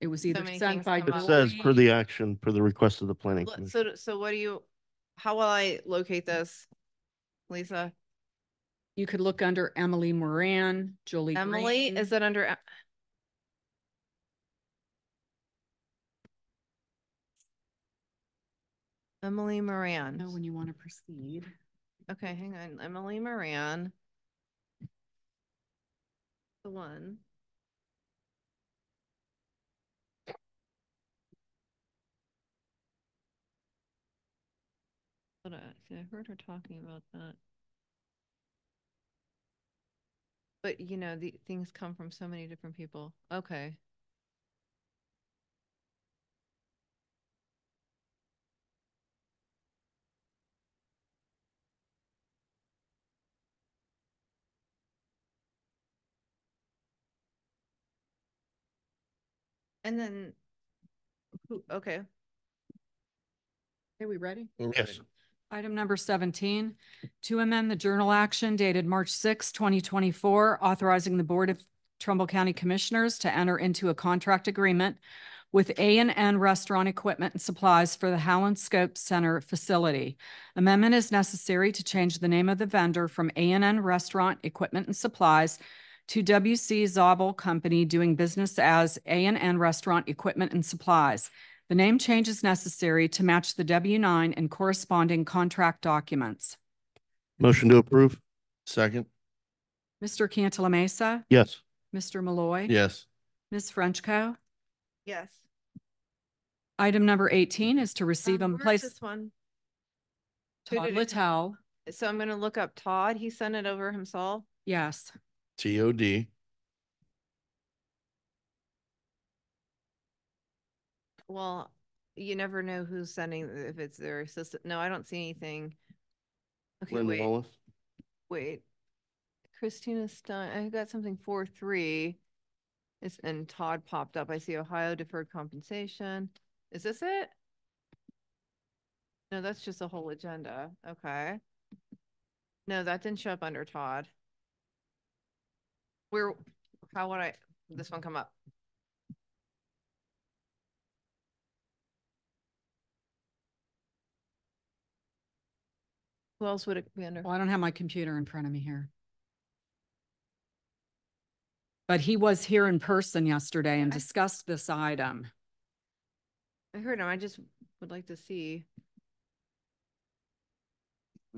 It was either many sent things by. come It up. says per Lori- the action, per the request of the planning L- commission. so, so what do you, how will I locate this? Lisa, You could look under Emily Moran, Julie. Emily, Green. is it under? Em- Emily Moran. Know when you want to proceed. Okay, hang on. Emily Moran. The one. But I, see, I heard her talking about that. But you know, the things come from so many different people. Okay. And then, who, okay, Are we ready? Yes. Item number seventeen, to amend the journal action dated March 6, twenty twenty-four, authorizing the Board of Trumbull County Commissioners to enter into a contract agreement with A and N Restaurant Equipment and Supplies for the Howland Scope Center facility. Amendment is necessary to change the name of the vendor from A and N Restaurant Equipment and Supplies to WC Zabel Company doing business as A and N Restaurant Equipment and Supplies. The name change is necessary to match the W nine and corresponding contract documents. Motion to approve? Second? Mr. Cantalamessa, Yes. Mr. Malloy. Yes. Ms. Frenchko. Yes. Item number eighteen is to receive Um, and where's place This one. Who Todd did? Littell. So I'm gonna look up Todd. He sent it over himself. Yes. T O D. Well, you never know who's sending, if it's their assistant. No, I don't see anything. Okay, Lynn wait, Wallace? wait. Christina Stein, I got something four, three. It's, and Todd popped up. I see Ohio deferred compensation. Is this it? No, that's just a whole agenda. Okay. No, that didn't show up under Todd. Where, how would I, this one come up? Who else would it be under? Well, I don't have my computer in front of me here. But he was here in person yesterday and discussed this item. I heard him. I just would like to see.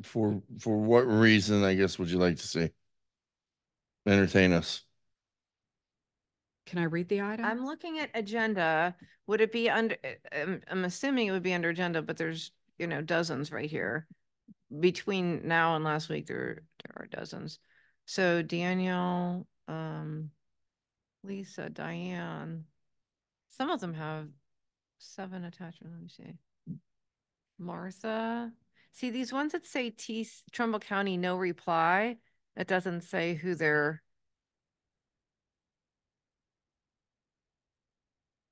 For, for what reason, I guess, would you like to see? Entertain us. Can I read the item? I'm looking at agenda. Would it be under, uh, I'm, I'm assuming it would be under agenda, but there's, you know, dozens right here. Between now and last week, there, there are dozens. So Daniel, um, Lisa, Diane, some of them have seven attachments. Let me see. Martha, see these ones that say T, Trumbull County, no reply. It doesn't say who they're.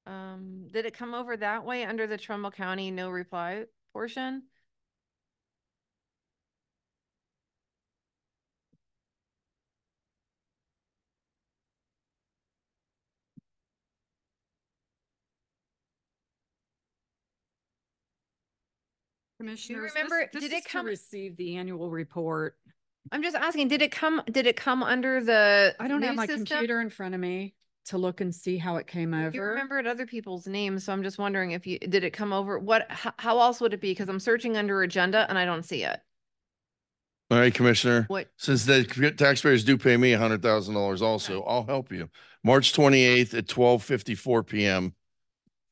Um, did it come over that way under the Trumbull County no reply portion? Commissioners, remember- this did it to come- Receive the annual report. I'm just asking, did it come, did it come under the? I don't have news my system? computer in front of me to look and see how it came over. You remembered other people's names, so I'm just wondering if you, did it come over? What, how, how else would it be? Cause I'm searching under agenda and I don't see it. All right, Commissioner. What, Since the taxpayers do pay me a hundred thousand dollars also, I'll help you. March twenty-eighth at twelve fifty-four PM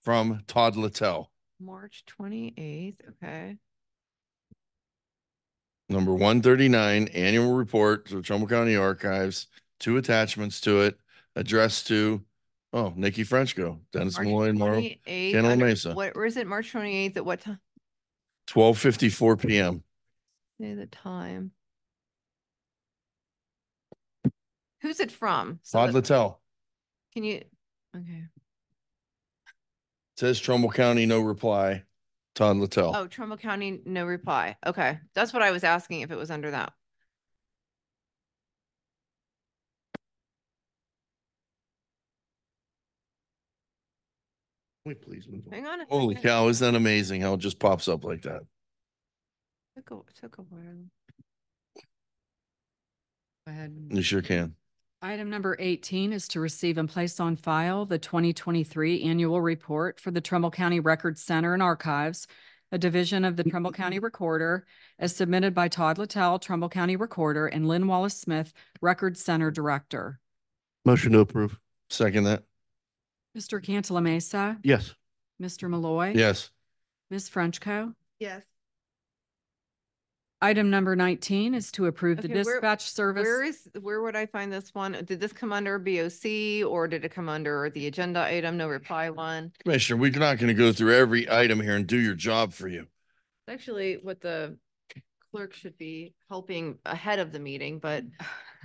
from Todd Littell. March twenty-eighth, okay. Number one thirty-nine, annual report to the Trumbull County Archives, two attachments to it, addressed to, oh, Niki Frenchko, Dennis March Malloy, and Laurel, 28th Candler under- Mesa. What, where is it? March twenty-eighth at what time? twelve fifty-four PM. Say the time. Who's it from? So Todd that- Littell, Can you, okay. says Trumbull County, no reply. Todd Littell. Oh, Trumbull County, no reply. Okay, that's what I was asking if it was under that. Can we please move on? Hang on. a Holy second. cow, isn't that amazing how it just pops up like that? Took a, took a while. Go ahead. You sure can. Item number eighteen is to receive and place on file the twenty twenty-three annual report for the Trumbull County Record Center and Archives, a division of the Trumbull County Recorder, as submitted by Todd Littell, Trumbull County Recorder, and Lynn Wallace Smith, Record Center Director. Motion to approve? Second that? Mr. Cantalamessa, Yes. Mr. Malloy. Yes. Ms. Frenchko. Yes. Item number nineteen is to approve the Okay, where- dispatch service. Where is, where would I find this one? Did this come under BOC or did it come under the agenda item, no reply one? Commissioner, we're not going to go through every item here and do your job for you. Actually, what the clerk should be helping ahead of the meeting, but,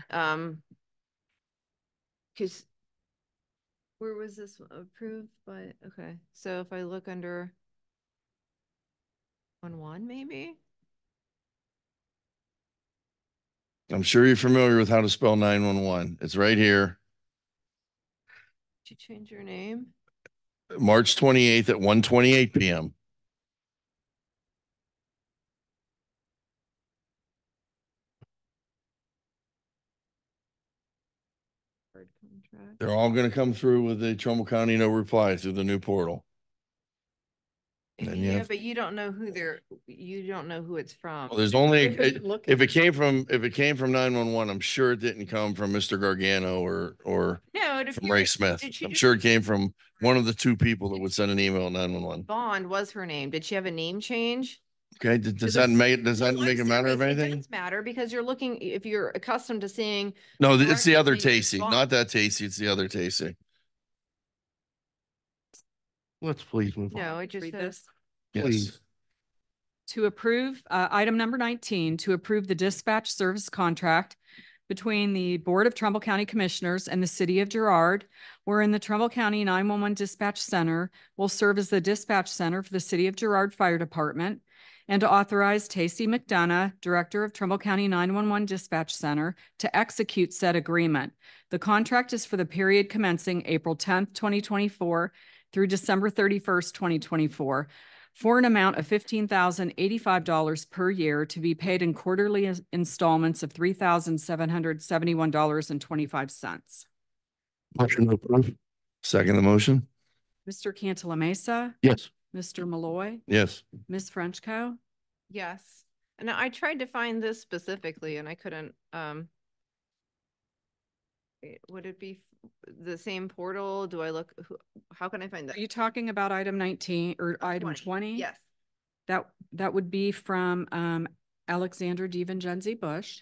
um, cause where was this approved by, okay, so if I look under one one, maybe? I'm sure you're familiar with how to spell nine one one. It's right here, Did you change your name? March twenty-eighth at one twenty-eight PM. Third contract. They're all going to come through with the Trumbull County no reply through the new portal. Then you Yeah, have- but you don't know who they're, you don't know who it's from. Well, there's only, If it- if it came from, if it came from nine one one, I'm sure it didn't come from Mr. Gargano or, or No, from Ray Smith. did she I'm do sure it came from one of the two people that would send an email nine one one. Bond was her name. Did she have a name change? Okay, d- does that make, does that Well, make a I'm matter of serious, it anything? does Matter because you're looking, if you're accustomed to seeing, No, th- it's the other name is Tacey, Bond. not that Tacey, it's the other Tacey. Let's please move on. no, it just Read says. this. Yes. Please. To approve, uh, item number nineteen, to approve the dispatch service contract between the Board of Trumbull County Commissioners and the City of Girard, wherein the Trumbull County nine-one-one Dispatch Center will serve as the dispatch center for the City of Girard Fire Department, and to authorize Tacey McDonough, Director of Trumbull County nine-one-one Dispatch Center, to execute said agreement. The contract is for the period commencing April tenth, twenty twenty-four through December thirty-first, twenty twenty-four, for an amount of fifteen thousand eighty-five dollars per year to be paid in quarterly installments of three thousand seven hundred seventy-one dollars and twenty-five cents. Motion to approve. Second the motion? Mr. Cantalamessa, Yes. Mr. Malloy, Yes. Ms. Frenchko. Yes, and I tried to find this specifically and I couldn't, um. Would it be f- the same portal? Do I look, who- how can I find that? Are you talking about item nineteen or item twenty? Yes, That, that would be from, um, Alexander DiVincenzi Bush.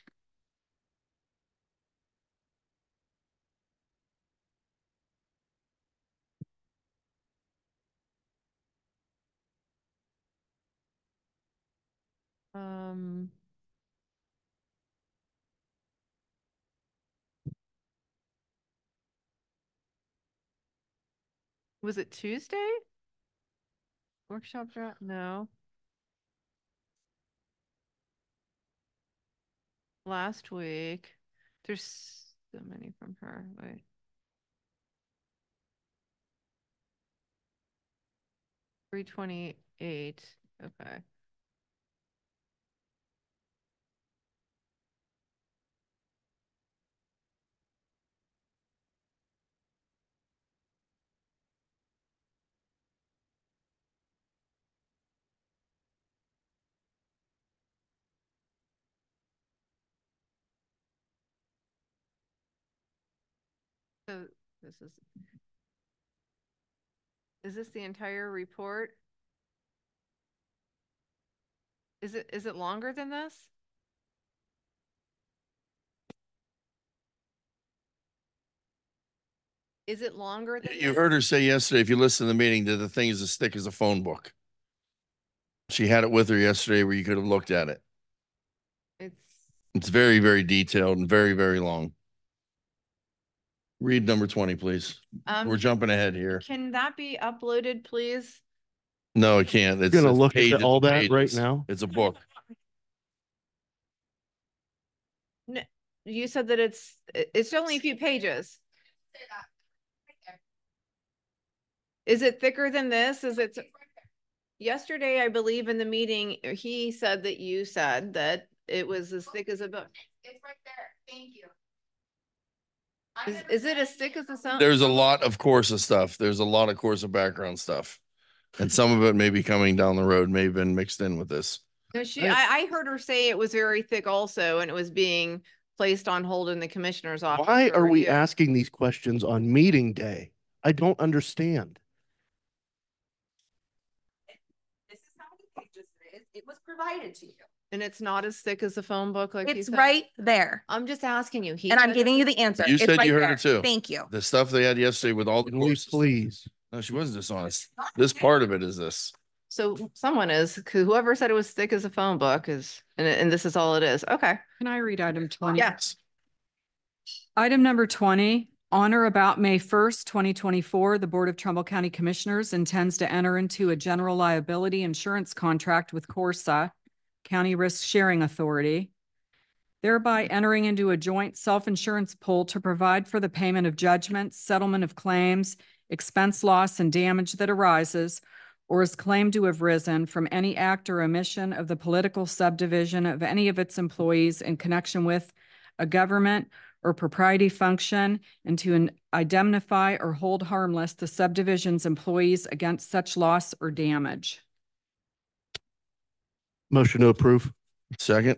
um. Was it Tuesday? Workshop draft, no. Last week, there's so many from her, wait. Three twenty-eight, okay. So this is. Is this the entire report? Is it, is it longer than this? Is it longer than? You this? heard her say yesterday, if you listen to the meeting, that the thing is as thick as a phone book. She had it with her yesterday where you could have looked at it. It's, It's very, very detailed and very, very long. Read number twenty, please. um, We're jumping ahead here. can that be uploaded, please? No, it can't. It's Gonna it's look pages at all and that right now. It's a book. You said that it's, it's only a few pages. Is it thicker than this? Is it? Yesterday, I believe in the meeting, uh, he said that you said that it was as thick as a book. It's right there. Thank you. Is, is it as thick as the stone? There's a lot of course of stuff. There's a lot of course of background stuff. And some of it may be coming down the road, may have been mixed in with this. No, she, I, I heard her say it was very thick also, and it was being placed on hold in the commissioner's office. Why for are we review. asking these questions on meeting day? I don't understand. This is how many pages it is. It was provided to you. And it's not as thick as a phone book like you It's said? right there. I'm just asking you. He And I'm said giving you the answer. You It's said right you heard there. it too. Thank you. The stuff they had yesterday with all the Can we please? No, she wasn't dishonest. This part of it is this. So someone is, 'cause whoever said it was thick as a phone book is, and, and this is all it is. Okay. Can I read item twenty? Yes. Item number twenty, on or about May first, twenty twenty-four, the Board of Trumbull County Commissioners intends to enter into a general liability insurance contract with Corsa County Risk Sharing Authority, thereby entering into a joint self-insurance pool to provide for the payment of judgments, settlement of claims, expense loss and damage that arises or is claimed to have risen from any act or omission of the political subdivision of any of its employees in connection with a government or propriety function and to in- indemnify or hold harmless the subdivision's employees against such loss or damage. Motion to approve? Second?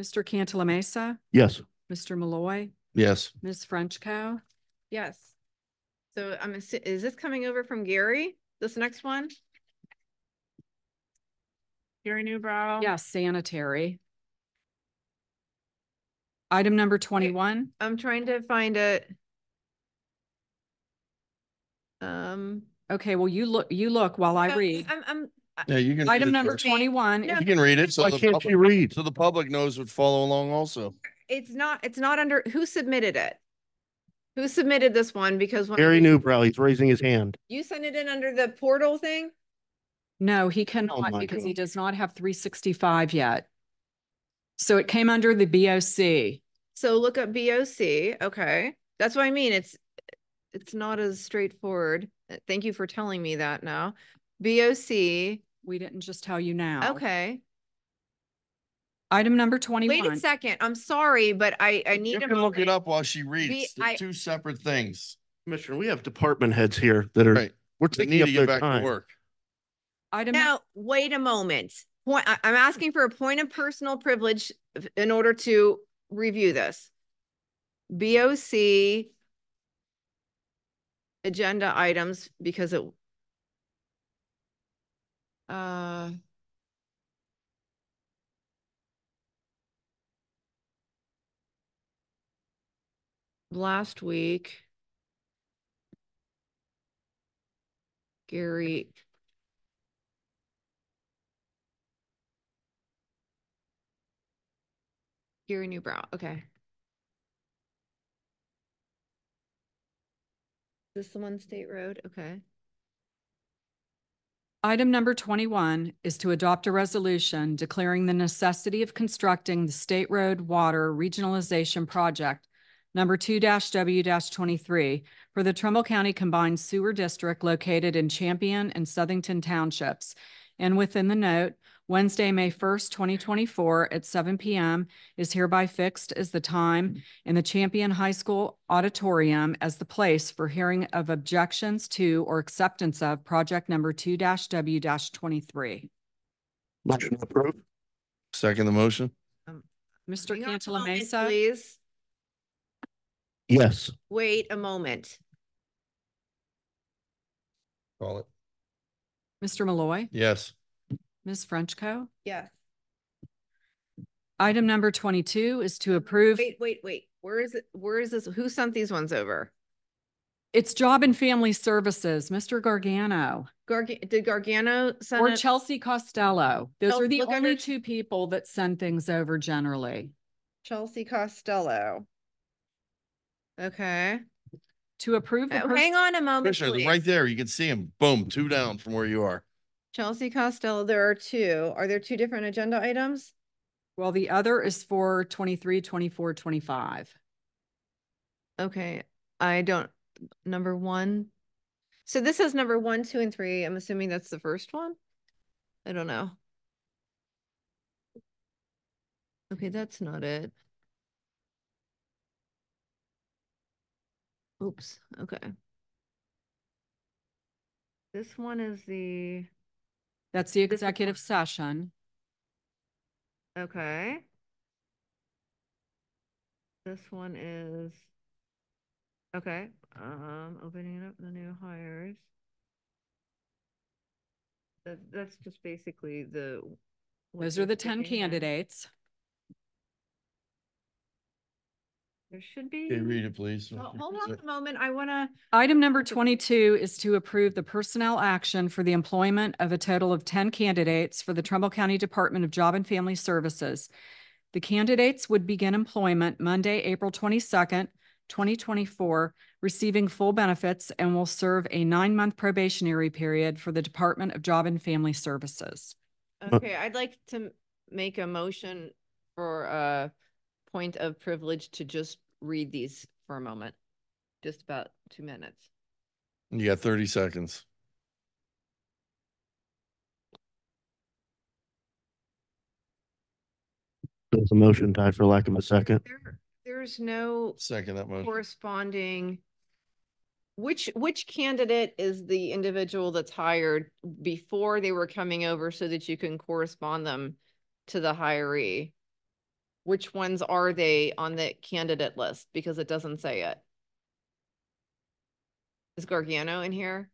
Mr. Cantalamessa, Yes. Mr. Malloy, Yes. Ms. Frenchko. Yes. So I'm, assu- is this coming over from Gary, this next one? Gary Newbrough? Yes, sanitary. Item number twenty-one, I'm trying to find it. Um. okay, well, you look, you look while I no, read. I'm, I'm, Yeah, you can. read Item it number first. twenty-one, No. You can read it so Why the can't public, you read? so the public knows would follow along also. it's not, it's not under, who submitted it? Who submitted this one? Because when Gary I- Newbrough, he's raising his hand. You sent it in under the portal thing? no, he cannot my because he God. does not have three sixty-five yet. So it came under the BOC. So look up BOC, okay, that's what I mean, it's, it's not as straightforward. Uh, Thank you for telling me that now. BOC, We didn't just tell you now. okay. Item number twenty-one. Wait a second. I'm sorry, but I, I You need a can look it moment. up while she reads. I- They're two separate things. Commissioner, we have department heads here that are, Right. we're They taking need up to their get back to time. work. item, nu- Now, wait a moment. Point, I, I'm asking for a point of personal privilege f- in order to review this. BOC agenda items because it uh last week Gary Gary Newbrough, okay. This the one State Road, okay. Item number twenty-one is to adopt a resolution declaring the necessity of constructing the State Road Water Regionalization Project number two W twenty-three for the Trumbull County Combined Sewer District located in Champion and Southington Townships. And within the note, Wednesday, May first, twenty twenty-four at seven P M is hereby fixed as the time in the Champion High School Auditorium as the place for hearing of objections to or acceptance of project number two W twenty-three. Motion to approve? Second the motion? Um, Mr. Hang Cantalamessa, Please, Yes. wait a moment. Call it. Mr. Malloy, Yes. Ms. Frenchko. Yes. Item number twenty-two is to approve, Wait, wait, wait, where is it, where is this, who sent these ones over? it's Job and Family Services, Mr. Gargano Garg, did Gargano send or it? Chelsea Costello. Those Chel- are the look under only two people that send things over generally. Chelsea Costello. Okay, To approve the oh, pers- hang on a moment, Commissioner, please. right there. You can see them. Boom, two down from where you are. Chelsea Costello, there are two. Are there two different agenda items? Well, the other is for 23, 24, 25. Okay, I don't, number one. So this is number one, two, and three. I'm assuming that's the first one? I don't know. Okay, that's not it. Oops, okay. This one is the, That's the executive session. okay. This one is, okay, um, opening up the new hires. That, that's just basically the. what Those are you're the ten sticking in. candidates. There should be. Okay, read it, please. Oh, Hold on a moment, I wanna, Item number twenty-two is to approve the personnel action for the employment of a total of ten candidates for the Trumbull County Department of Job and Family Services. The candidates would begin employment Monday, April twenty-second, twenty twenty-four, receiving full benefits and will serve a nine-month probationary period for the Department of Job and Family Services. okay, I'd like to make a motion for a point of privilege to just read these for a moment. Just about two minutes. You got thirty seconds. There's a motion died for lack of a second. There, there's no Second that motion. corresponding Which, which candidate is the individual that's hired before they were coming over so that you can correspond them to the hiree? Which ones are they on the candidate list? Because it doesn't say it. Is Gargano in here?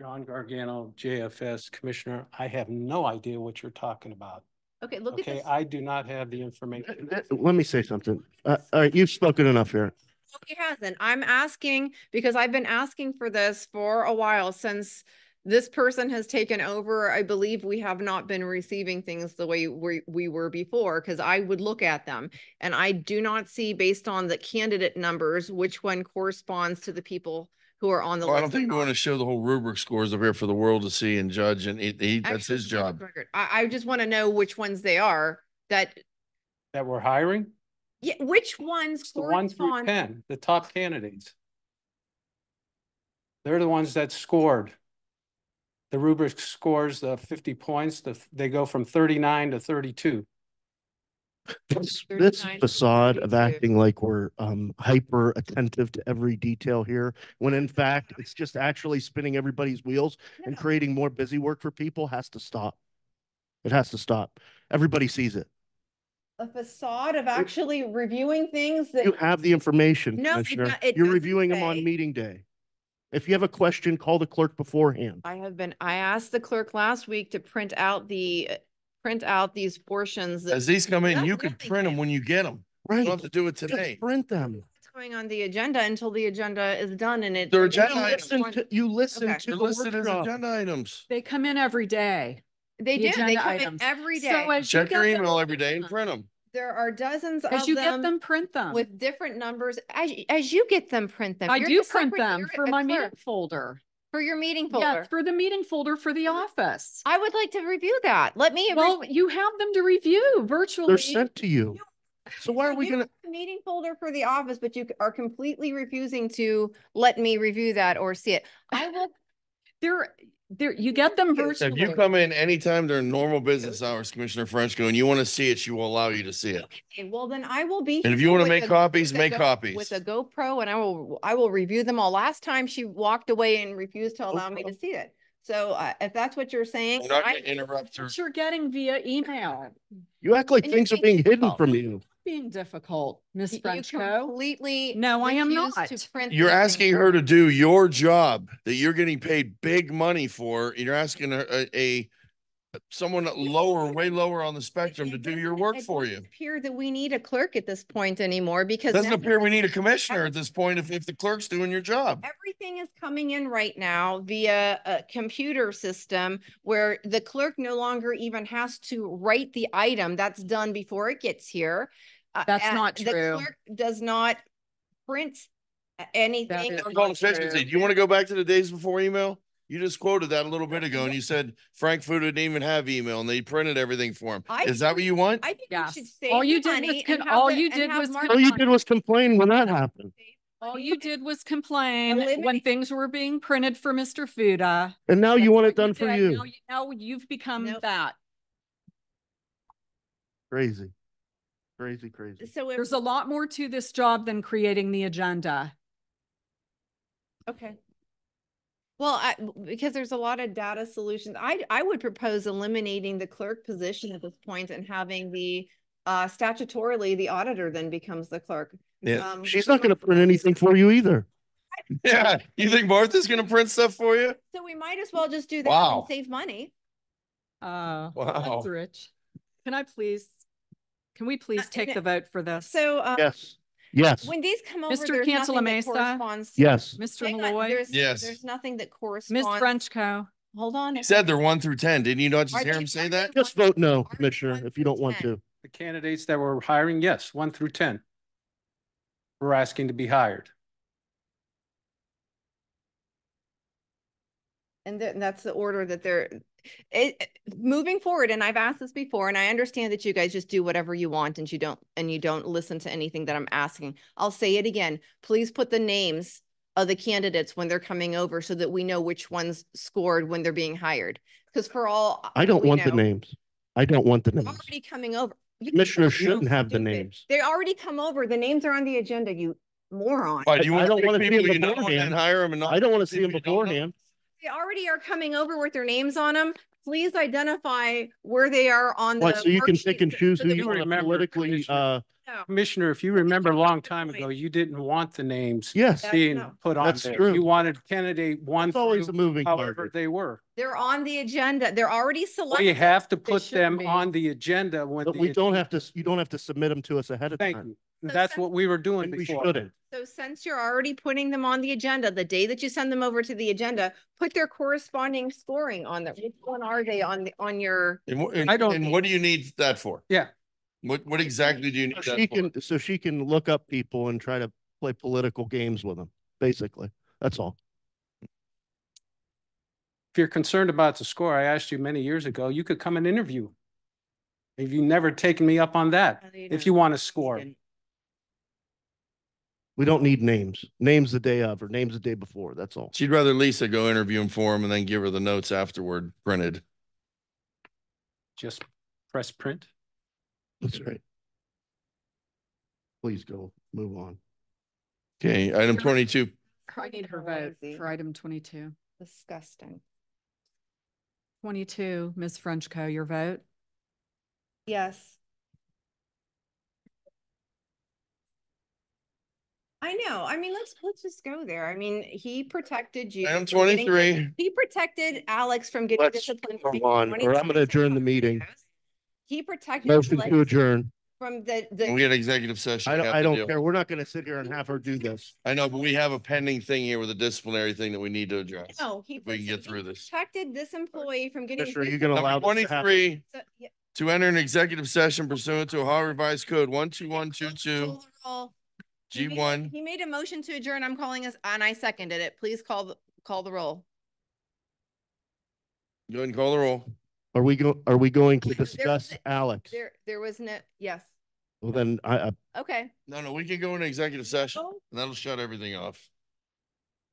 John Gargano, JFS Commissioner. I have no idea what you're talking about. Okay, look at Okay, this. I do not have the information. Uh, Let me say something. Uh, all right, you've spoken enough here. No, He hasn't. I'm asking because I've been asking for this for a while since this person has taken over. I believe we have not been receiving things the way we, we were before, because I would look at them. And I do not see based on the candidate numbers, which one corresponds to the people who are on the oh, Well, list. I don't think or we want to show the whole rubric scores up here for the world to see and judge and he, he, that's Actually, his job. I, I just want to know which ones they are that, That we're hiring? Yeah, which ones the one through correspond. ten, the top candidates. They're the ones that scored. The rubric scores the fifty points, the, they go from thirty-nine to thirty-two. This this facade of acting like we're um hyper attentive to every detail here, when in fact, it's just actually spinning everybody's wheels and creating more busy work for people has to stop. It has to stop. Everybody sees it. A facade of actually reviewing things that. You have the information, No, it Commissioner. do- it You're doesn't reviewing them on meeting day. If you have a question, call the clerk beforehand. I have been, I asked the clerk last week to print out the, uh, print out these portions. that- As these come in, That's you can could they print them do. when you get them. You Right. don't have to do it Just today. print them. What's going on the agenda until the agenda is done and it. They're agenda You it's items. listen to, you listen Okay. to They're the listed as workshop. agenda items. They come in every day. They the do, they agenda come in items. every So day. as you Check your get them- email every day and print them. There are dozens As of you get them them, print them. with different numbers. As, as you get them, print them. I You're do the print them for my meeting folder. For your meeting Yeah, folder. for the meeting folder for the office. I would like to review that. Let me. re- Well, you have them to review virtually. They're sent to you. So why are we you gonna, Meeting folder for the office, but you are completely refusing to let me review that or see it. I will, They're, they're, you get them you. virtually. If you come in anytime during normal business hours, Commissioner Frenchko, and you want to see it, she will allow you to see it. okay, well, then I will be. And if you want to make a- copies, with a make Go- copies. With a GoPro and I will, I will review them all. Last time she walked away and refused to allow me to see it. So uh, if that's what you're saying. We're not I- gonna interrupt her. You're getting via email, you act like And you're things are being being hidden difficult. from you. Being difficult, Miss you Completely. No, I am not. to print You're these things. asking her to do your job that you're getting paid big money for. You're asking her a, a someone lower, way lower on the spectrum to do doesn't- your work it for doesn't you. Appear that we need a clerk at this point anymore because. it Doesn't appear we need a commissioner at this point if, if the clerk's doing your job. Everything is coming in right now via a computer system where the clerk no longer even has to write the item that's done before it gets here. Uh, That's uh, not the true. clerk Does not print anything. is on not efficiency. true. Do you want to go back to the days before email? You just quoted that a little bit ago and you said Frank Fuda didn't even have email and they printed everything for him. I Is that what you want? I think we Yes. should save All you the did was money con- and have all the- you and did have was Mark All you did was complain when that happened. All you did was complain when Eliminate- things were being printed for Mr. Fuda. And now you want it what done for you. Now Now you've become Nope. that. Crazy. Crazy, crazy. So if, There's a lot more to this job than creating the agenda. okay. Well, I, because there's a lot of data solutions, I, I would propose eliminating the clerk position at this point and having the uh, statutorily, the auditor then becomes the clerk. Yeah. Um, She's not gonna print anything for you either. Yeah. You think Martha's gonna print stuff for you? So we might as well just do that Wow. and save money. Uh, Wow. that's rich. Can I please, can we please Uh, take no. the vote for this? So, uh, Yes, yes, when these come over, Mr. there's Cantala nothing that Mesa? corresponds. yes. Mr. Hang on, Malloy, there's- Yes. There's nothing that corresponds. Ms. corresponds. Frenchko. Hold on. He said they're one through ten. Didn't you not just Are hear they- him say that? Just vote no, Commissioner, if you don't want to. The candidates that we're hiring, yes, one through ten. We're asking to be hired. And then that's the order that they're, it, it- moving forward, and I've asked this before, and I understand that you guys just do whatever you want and you don't, and you don't listen to anything that I'm asking. I'll say it again, please put the names of the candidates when they're coming over so that we know which ones scored when they're being hired. Because for all. I don't we want the names. I don't want the They're names. already coming over. You- Commissioners shouldn't have the names. They already come over. The names are on the agenda, you moron. Why, do you I want don't wanna see people them you know beforehand. hire them and not? I don't want to see people them you don't know? beforehand. They already are coming over with their names on them. Please identify where they are on the. What, so you can pick worksheet and choose who you we want politically, Commissioner. uh. Commissioner, if you remember a long time ago, you didn't want the names yes, being no- put on That's there. true. You wanted candidate one it's always a through moving however target. they were. They're on the agenda. They're already selected. We have to put them be. on the agenda when. But the we don't have to, you don't have to submit them to us ahead of Thank time. you. So That's since- what we were doing And we before. shouldn't. So since you're already putting them on the agenda, the day that you send them over to the agenda, put their corresponding scoring on them. Which one are they on the, on your? And, wh- and, I don't- and what do you need that for? Yeah. What, what exactly do you need So that She for? can, so she can look up people and try to play political games with them, basically. That's all. If you're concerned about the score, I asked you many years ago, you could come and interview. Have you never taken me up on that? If you want to score. We don't need names. Names the day of or names the day before. That's all. She'd rather Lisa go interview him for him and then give her the notes afterward printed. Just press print. That's right. Please go, move on. Okay, item twenty-two, I need her vote for item twenty-two. Disgusting. Twenty-two, Ms. Frenchko, your vote? Yes. I know. I mean, let's, let's just go there. I mean, he protected you. item from getting- twenty-three. He protected Alex from getting Let's disciplined. for move making on, or I'm 27 gonna adjourn the meeting. He protected. Motion to Alex adjourn. From the, We the, get executive session. I we don't, have I to don't care. We're not gonna sit here and have her do this. I know, but we have a pending thing here with a disciplinary thing that we need to address. no, he. If we can get through this. Protected this employee from getting. Commissioner, are you gonna allow Number this to happen? twenty-three, So, yeah, to enter an executive session pursuant to Ohio Revised Code one two one two two call the roll. He G made- one. He made a motion to adjourn. I'm calling us, and I seconded it. Please call, the call the roll. Go ahead and call the roll. Are we go, are we going to discuss a- Alex? There, there was no, yes, Well, then I, I, okay. No, no, we can go into executive session. Oh, and That'll shut everything off.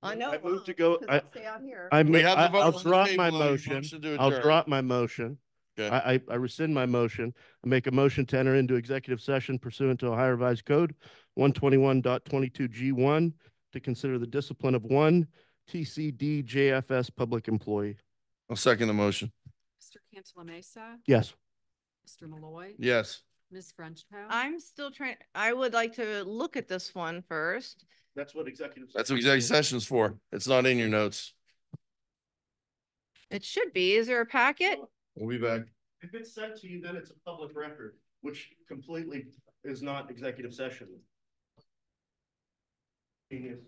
I know. I move to go- I- I'll Stay out here. I, We ma- have the I- vote I'll drop my motion. Motion I'll drop my motion. Okay. I, I, I rescind my motion. I make a motion to enter into executive session pursuant to Ohio Revised Code 121.22G1 to consider the discipline of one TCD JFS public employee. I'll second the motion. Mr. Cantalamessa, Yes. Mr. Malloy, Yes. Ms. Frenchko. I'm still trying, I would like to look at this one first. That's what executive. That's what executive session's for. It's not in your notes. It should be. Is there a packet? We'll be back. If it's sent to you, then it's a public record, which completely is not executive session. Genius.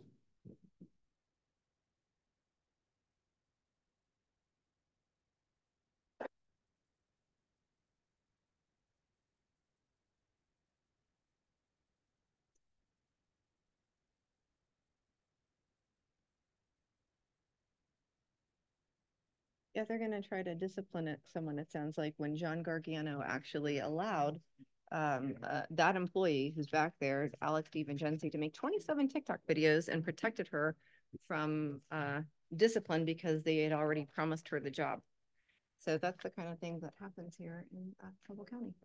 Yeah, they're gonna try to discipline it, someone, it sounds like, when John Gargano actually allowed um, uh, that employee who's back there, Alex DiVincenzi, to make twenty-seven TikTok videos and protected her from uh, discipline because they had already promised her the job. So that's the kind of thing that happens here in uh, Trumbull County.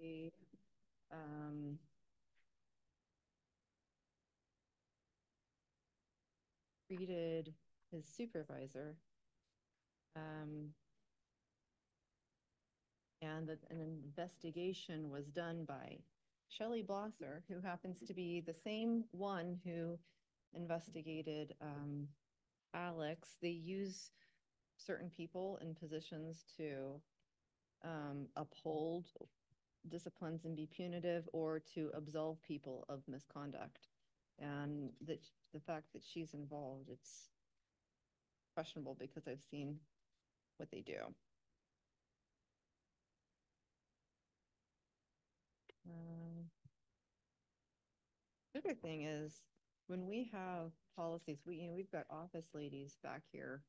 He, um, treated his supervisor. Um, and that an investigation was done by Shelley Blosser, who happens to be the same one who investigated, um, Alex. They use certain people in positions to, um, uphold disciplines and be punitive or to absolve people of misconduct. And sh- the fact that she's involved, it's questionable because I've seen what they do. Um, the Other thing is, when we have policies, we, you know, we've got office ladies back here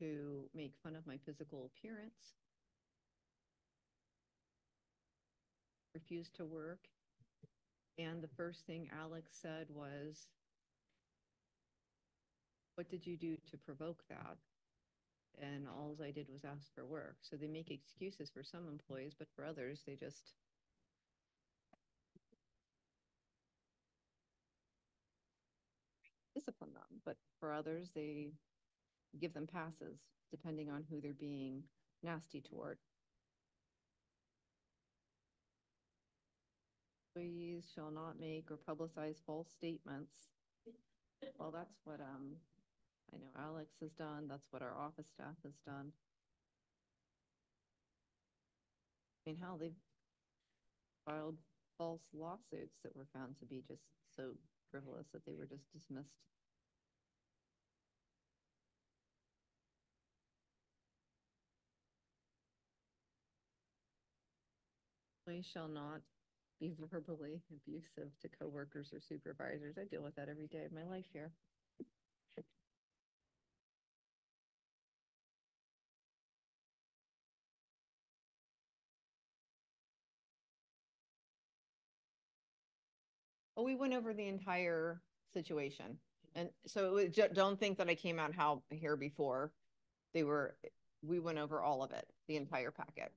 who make fun of my physical appearance. Refuse to work. And the first thing Alex said was, what did you do to provoke that? And all I did was ask for work. So they make excuses for some employees, but for others, they just discipline them, but for others, they give them passes depending on who they're being nasty toward. Employees shall not make or publicize false statements. Well, that's what, um, I know Alex has done, that's what our office staff has done. I mean, how they've filed false lawsuits that were found to be just so frivolous that they were just dismissed. Employees shall not be verbally abusive to coworkers or supervisors. I deal with that every day of my life here. Oh, we went over the entire situation. And so was don't think that I came out how here before. They were, we went over all of it, the entire packet.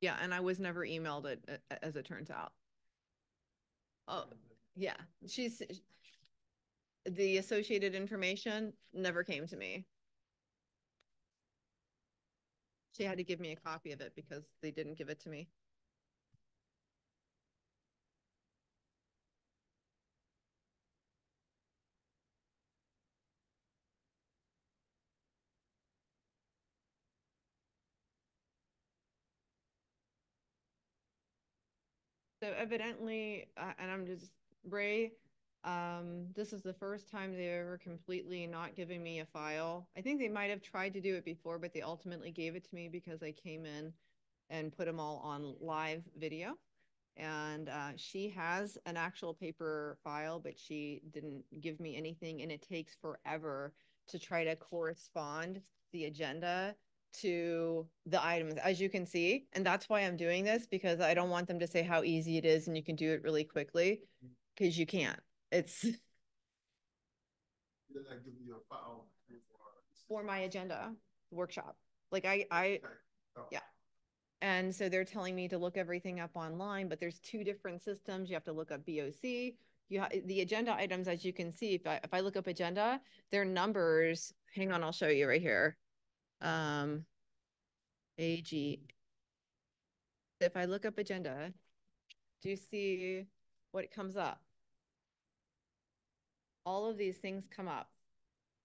Yeah, and I was never emailed it, as it turns out. Oh, yeah, she's, the associated information never came to me. She had to give me a copy of it because they didn't give it to me. Evidently, uh, and I'm just, Ray, um, this is the first time they ever completely not giving me a file. I think they might have tried to do it before, but they ultimately gave it to me because I came in and put them all on live video. And, uh, she has an actual paper file, but she didn't give me anything and it takes forever to try to correspond the agenda to the items, as you can see. And that's why I'm doing this, because I don't want them to say how easy it is and you can do it really quickly, because you can't. It's for my agenda workshop. Like I, I, yeah. And so they're telling me to look everything up online, but there's two different systems. You have to look up BOC. You ha- the agenda items, as you can see, if I, if I look up agenda, their numbers, hang on, I'll show you right here. Um, AG. If I look up agenda, do you see what comes up? All of these things come up.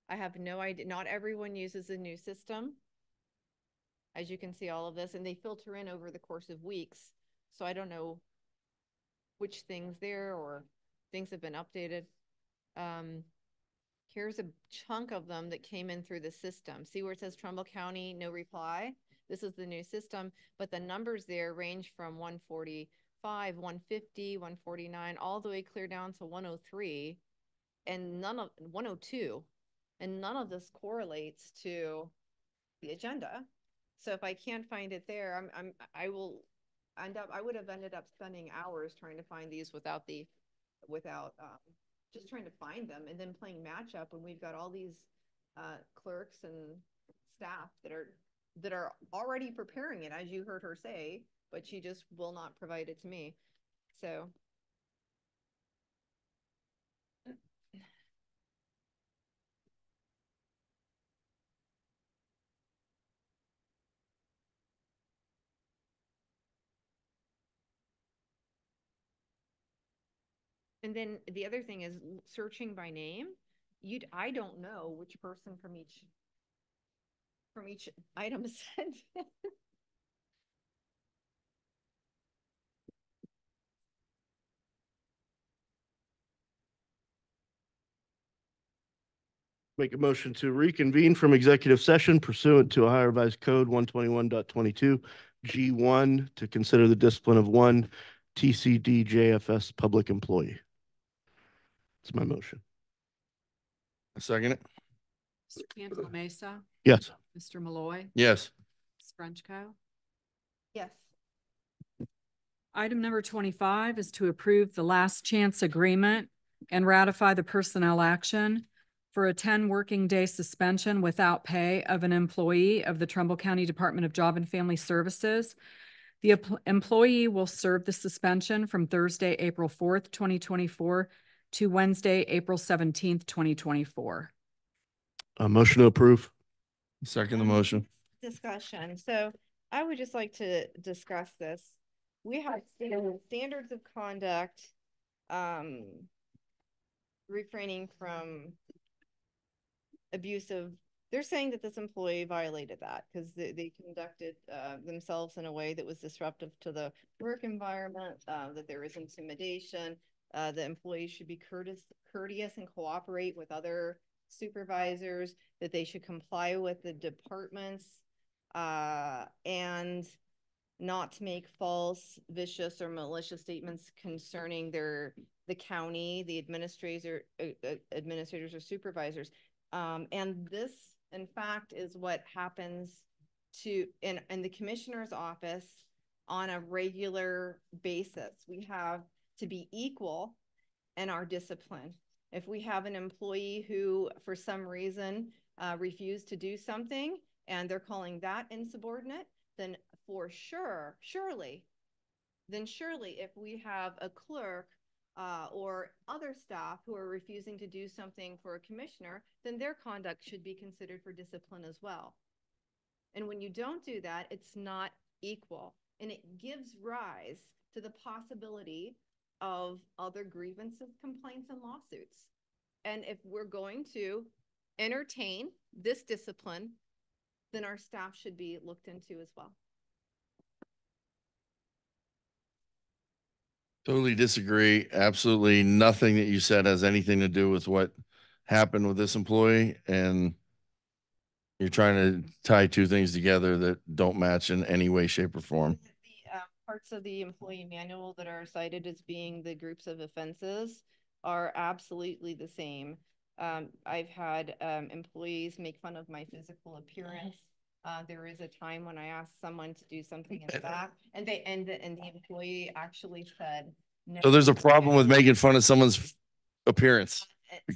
I have no idea, not everyone uses the new system. As you can see all of this, and they filter in over the course of weeks. So I don't know which things there or things have been updated. Um, here's a chunk of them that came in through the system. See where it says Trumbull County, no reply? This is the new system, but the numbers there range from one forty-five, 150, 149, all the way clear down to one oh three. And none of, one oh two, and none of this correlates to the agenda. So if I can't find it there, I'm, I'm, I will end up, I would have ended up spending hours trying to find these without the, without, um, just trying to find them and then playing matchup when we've got all these, uh, clerks and staff that are, that are already preparing it, as you heard her say, but she just will not provide it to me. So. And then the other thing is searching by name. You'd, I don't know which person from each from each item is sent. Make a motion to reconvene from executive session pursuant to Ohio Revised Code one twenty-one G one to consider the discipline of one TCDJFS public employee. It's my motion. Second it? Mr. Cantalamessa, Yes. Mr. Malloy, Yes. Ms. Frenchko. Yes. Item number twenty-five is to approve the last chance agreement and ratify the personnel action for a ten working day suspension without pay of an employee of the Trumbull County Department of Job and Family Services. The employee will serve the suspension from Thursday, April fourth, twenty twenty-four to Wednesday, April seventeenth, twenty twenty-four. A motion to approve. Second the motion. Discussion. So I would just like to discuss this. We have standards of conduct, um, refraining from abusive. They're saying that this employee violated that because they, they conducted, uh, themselves in a way that was disruptive to the work environment, uh, that there is intimidation. Uh, the employees should be courteous, courteous and cooperate with other supervisors, that they should comply with the department's uh, and not to make false, vicious, or malicious statements concerning their, the county, the administrator, uh, uh, administrators or supervisors. Um, and this, in fact, is what happens to, in, in the commissioner's office on a regular basis. We have to be equal in our discipline. If we have an employee who, for some reason, uh, refused to do something and they're calling that insubordinate, then for sure, surely, then surely if we have a clerk uh, or other staff who are refusing to do something for a commissioner, then their conduct should be considered for discipline as well. And when you don't do that, it's not equal. And it gives rise to the possibility of other grievances, complaints, and lawsuits. And if we're going to entertain this discipline, then our staff should be looked into as well. Totally disagree. Absolutely nothing that you said has anything to do with what happened with this employee and you're trying to tie two things together that don't match in any way, shape or form. Parts of the employee manual that are cited as being the groups of offenses are absolutely the same. Um, I've had um, employees make fun of my physical appearance. Uh, there is a time when I asked someone to do something in the back and they, and the, and the employee actually said. no. So there's a problem with making fun of someone's appearance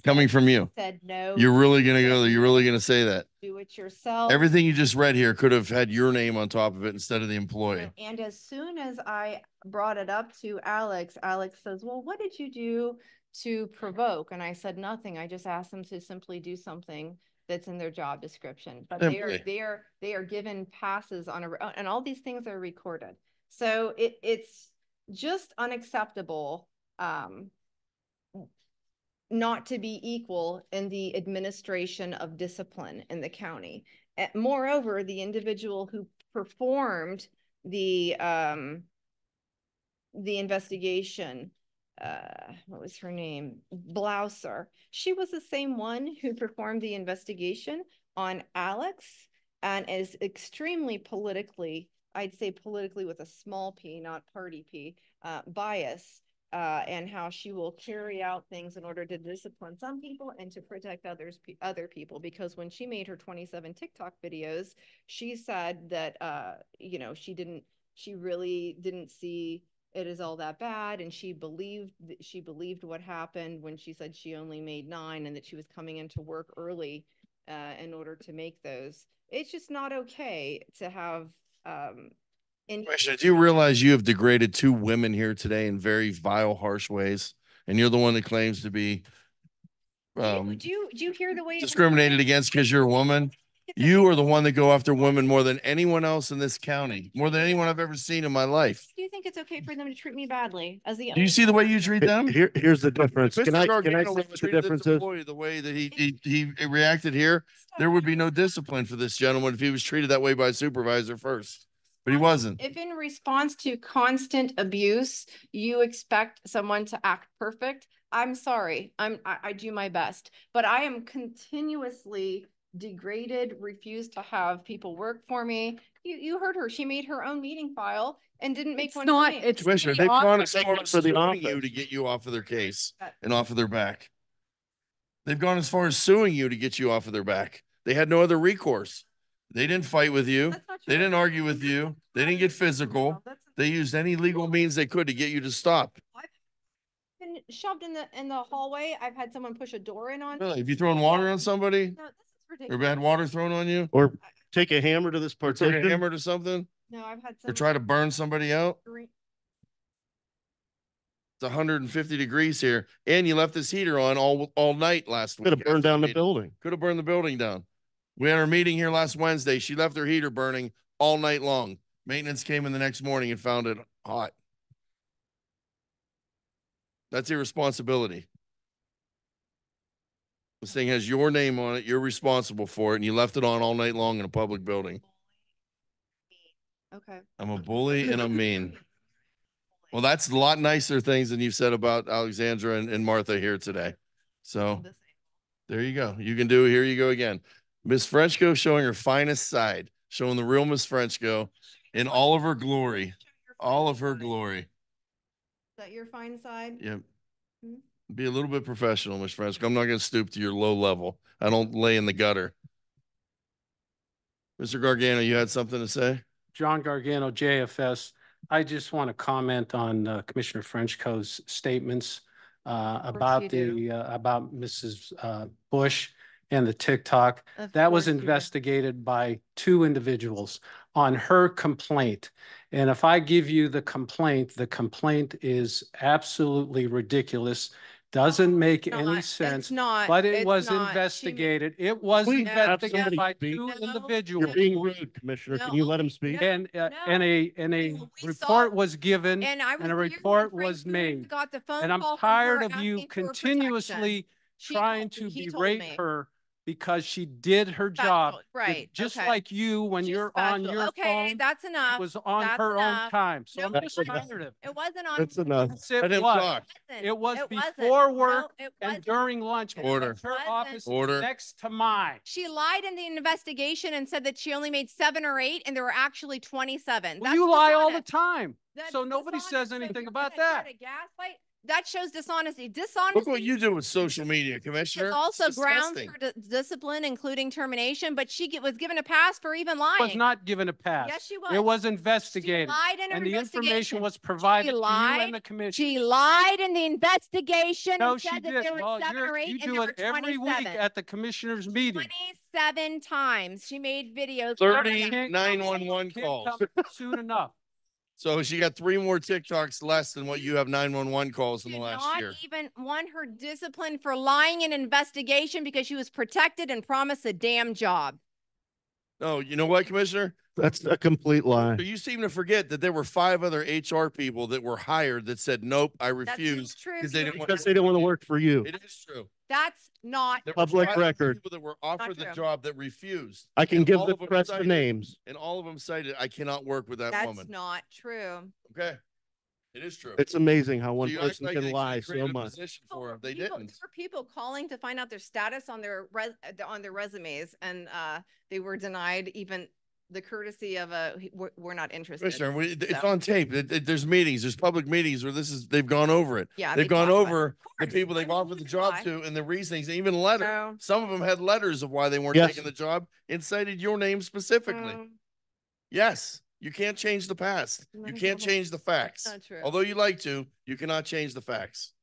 coming from you. Said no. You're really gonna go there. You're really gonna say that. Do it yourself. Everything you just read here could have had your name on top of it instead of the employee. And as soon as I brought it up to Alex, Alex says, well, what did you do to provoke? And I said, nothing. I just asked them to simply do something that's in their job description. But they are, they are, they are given passes on a, and all these things are recorded. So it, it's just unacceptable, um, not to be equal in the administration of discipline in the county. Moreover, the individual who performed the um the investigation, uh, what was her name? Blouser. She was the same one who performed the investigation on Alex and is extremely politically, I'd say politically with a small p, not party p, uh, bias uh, and how she will carry out things in order to discipline some people and to protect others, other people. Because when she made her 27 TikTok videos, she said that, uh, you know, she didn't she really didn't see it as all that bad and she believed that she believed what happened when she said she only made nine and that she was coming into work early uh, in order to make those. It's just not okay to have um any Commissioner, do you realize you have degraded two women here today in very vile, harsh ways? And you're the one that claims to be Do you- um, do you, do you hear the way? it was discriminated against because you're a woman? You are the one that go after women more than anyone else in this county, more than anyone I've ever seen in my life. Do you think it's okay for them to treat me badly as the? Do you see the way you treat them? Here, here's the difference. Can I, can I Gargano say what the treated difference is? The way that he, he, he reacted here, there would be no discipline for this gentleman if he was treated that way by a supervisor first. But he wasn't. If in response to constant abuse, you expect someone to act perfect, I'm sorry, I'm, I, I do my best, but I am continuously degraded, refused to have people work for me. You, you heard her, she made her own meeting file and didn't make It's one. not- for it's Commissioner, the they've gone as far as For the suing you to get you off of their case and off of their back. They've gone as far as suing you to get you off of their back. They had no other recourse. They didn't fight with you. They didn't argue with you. They didn't get physical. They used any legal means they could to get you to stop. Been shoved in the, in the hallway. I've had someone push a door in on. Really? Have you thrown water on somebody No, this is or ridiculous. bad water thrown on you? Or take a hammer to this Or took a hammer to something No, I've had. or try to burn somebody out? It's hundred and fifty degrees here and you left this heater on all, all night last week. Could have burned down the building. Could have burned the building down. We had our meeting here last Wednesday. She left her heater burning all night long. Maintenance came in the next morning and found it hot. That's irresponsibility. This thing has your name on it. You're responsible for it and you left it on all night long in a public building. Okay. I'm a bully and I'm mean. Well, that's a lot nicer things than you've said about Alexandra and, and Martha here today. So there you go. You can do, here you go again. Miss Frenchko showing her finest side, showing the real Miss Frenchko in all of her glory, all of her glory. Is that your fine side? Yep. Hmm. Be a little bit professional, Miss Frenchko. I'm not gonna stoop to your low level. I don't lay in the gutter. Mr. Gargano, you had something to say? John Gargano, JFS. I just want to comment on uh, Commissioner Frenchko's statements uh, about the, uh, about Mrs. uh, Bush and the TikTok. Of That was course you investigated by two individuals on her complaint. And if I give you the complaint, the complaint is absolutely ridiculous, doesn't make Not- any it's sense. not. But it it's was not. She made- investigated. It was We have investigated somebody by speak. two No. individuals. You're being rude, Commissioner. Can you let him speak? And, uh, and a, and a We saw- report was given, And I was. and a here when report Frank was Booth made. Got the phone and I'm call from tired of you asking for protection. continuously She trying told to me- he told berate me. her because she did her job. right, Just okay. like you, when She's you're on special. your Okay, phone, that's it was on That's her own time. So No, I'm just it's enough. tired of it. It wasn't on. That's enough. Yes, it Let him was. talk. It was wasn't. before No, work it and wasn't. during lunch. It because Order. Her wasn't. office is Order. next to mine. She lied in the investigation and said that she only made seven or eight and there were actually twenty-seven. Well, That's you lie all the dishonest. time. That's So nobody dishonest. says So anything you're about gonna try that. to Gaslight, that shows dishonesty. Dishonesty. Look what you do with social media, Commissioner. It's also grounds for di- discipline, including termination, but she get- was given a pass for even lying. Was not given a pass. Yes, she was. It was. was She investigated. lied in her And the information was provided to you and the commission. She lied in the investigation No, and she said that did. there Well, seven you're, or eight you do it every week at the commissioners meeting. Twenty-seven times she made videos. Thirty Can't- can't- 911 calls. Soon enough. So she got three more TikToks less than what you have nine one one calls in the last not year. even won her discipline for lying in investigation because she was protected and promised a damn job. No, you know what, Commissioner? That's a complete lie. So you seem to forget that there were five other HR people that were hired that said, nope, I refuse. because they didn't want Because they don't want to work for you. It is true. That's not. There were Public five record. People that were offered the job that refused. I can And give the of them press the names. And all of them cited, I cannot work with that That's woman. That's not true. Okay. It is true. It's amazing how one you act person like can lie so much. position People- For her. They people- didn't. There were people calling to find out their status on their res, uh, on their resumes and uh, they were denied even the courtesy of a, we're, we're not interested. Commissioner, we, it's So- on tape. It- it- there's meetings, there's public meetings where this is, they've gone over it. Yeah. They've they gone talk about it. over the people they've offered the job lie? to and the reasonings, even letter. No. Some of them had letters of why they weren't Yes. taking the job and cited your name specifically. Um, Yes. You can't change the past. You can't change the facts. Not true. Although you like to, you cannot change the facts.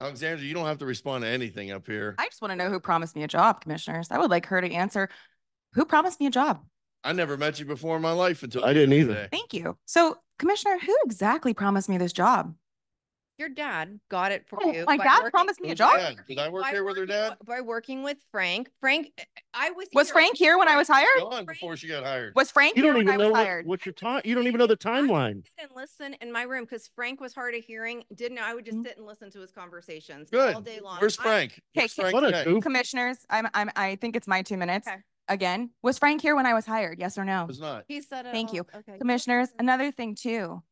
Alexandra, you don't have to respond to anything up here. I just want to know who promised me a job, commissioners. I would like her to answer. Who promised me a job? I never met you before in my life until. I didn't either. today. Thank you. So, Commissioner, who exactly promised me this job? Your dad got it for Oh, you. my by dad working- promised me a job? dad? Did I work by here with her dad? By working with Frank. Frank, uh, I was. Was here. Frank here when I was hired? Gone before she got hired. Was Frank You don't when I even know was what, hired? what you're talking, you don't even know the timeline. Sit and listen in my room because Frank was hard of hearing. Didn't know. I would just Mhm. sit and listen to his conversations Good. all day long. Where's I- Frank? Where's Okay, Frank What a today? Commissioners, I'm, I'm, I think it's my two minutes. Okay. Again, was Frank here when I was hired? Yes or no? Was not. He said it. Thank all- you. Okay. Commissioners, another thing too.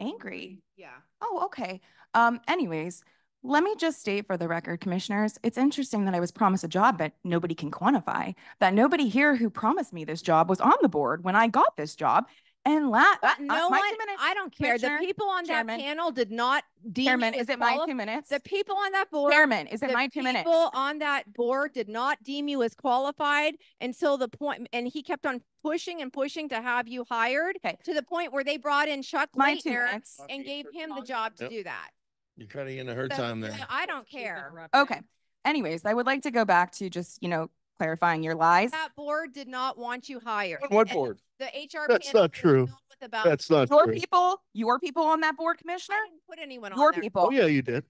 Angry. Yeah. Oh, okay. Um, anyways, let me just state for the record, commissioners, it's interesting that I was promised a job that nobody can quantify. That nobody here who promised me this job was on the board when I got this job. And la- uh, But uh, no my one, two minutes, I don't care. The people on that panel did not deem Chairman, you is as it my two minutes? The people on that board. Chairman, is it my two minutes? The People on that board did not deem you as qualified until the point, and he kept on pushing and pushing to have you hired Okay. to the point where they brought in Chuck My two Leitner minutes. and gave him the job to Yep. do that. You're cutting into her So, time there. I don't care. Okay. Anyways, I would like to go back to just, you know, clarifying your lies. That board did not want you hired. On What And board? The HR. That's not true. about- That's not Your true. people, your people on that board, Commissioner? I didn't put anyone on Your people, Oh, yeah, you did.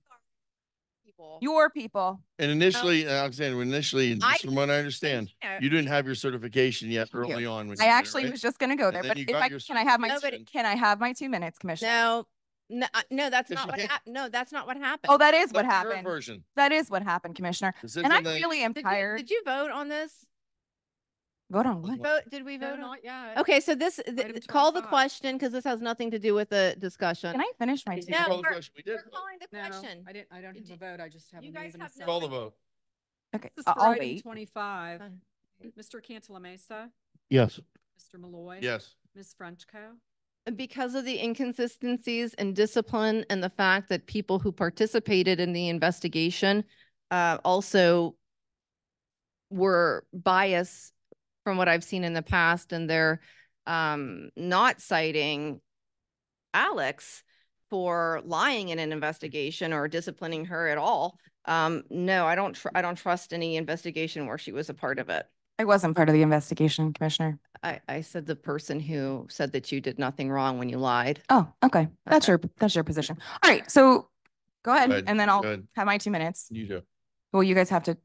People. your people. And initially, Alexander. initially, I- from what I understand, Yeah. you didn't have your certification yet Thank you. early on. when I you did it, actually right? was just gonna go there, then but if I, can I have my, Nobody- two- can I have my two minutes, Commissioner? No, no, uh, no, that's Yes, not you what can. hap- no, that's not what happened. Oh, that is what That's your happened. Version. That is what happened, Commissioner. This And I isn't really am Did you, tired. did you vote on this? Vote on what? Vote, did we No, vote on? not yet. Okay, so this, th- Item call the 25. question because this has nothing to do with the discussion. Can I finish my You two? No, call the we're- question. We did. We're calling the No, question. I didn't, I don't Did have a vote. I just haven't guys even have no- Call the vote. Okay, This is I- for I'll item wait. twenty-five. Fine. Mr. Cantalamessa, Yes. Mr. Malloy. Yes. Ms. Frenchko. Because of the inconsistencies in discipline and the fact that people who participated in the investigation uh, also were biased from what I've seen in the past and they're um, not citing Alex for lying in an investigation or disciplining her at all. Um, no, I don't, I don't trust any investigation where she was a part of it. I wasn't part of the investigation, Commissioner. I, I said the person who said that you did nothing wrong when you lied. Oh, okay. That's your, that's your position. All right, so go ahead ahead, and then I'll go ahead. have my two minutes. You do. Well, you guys have to,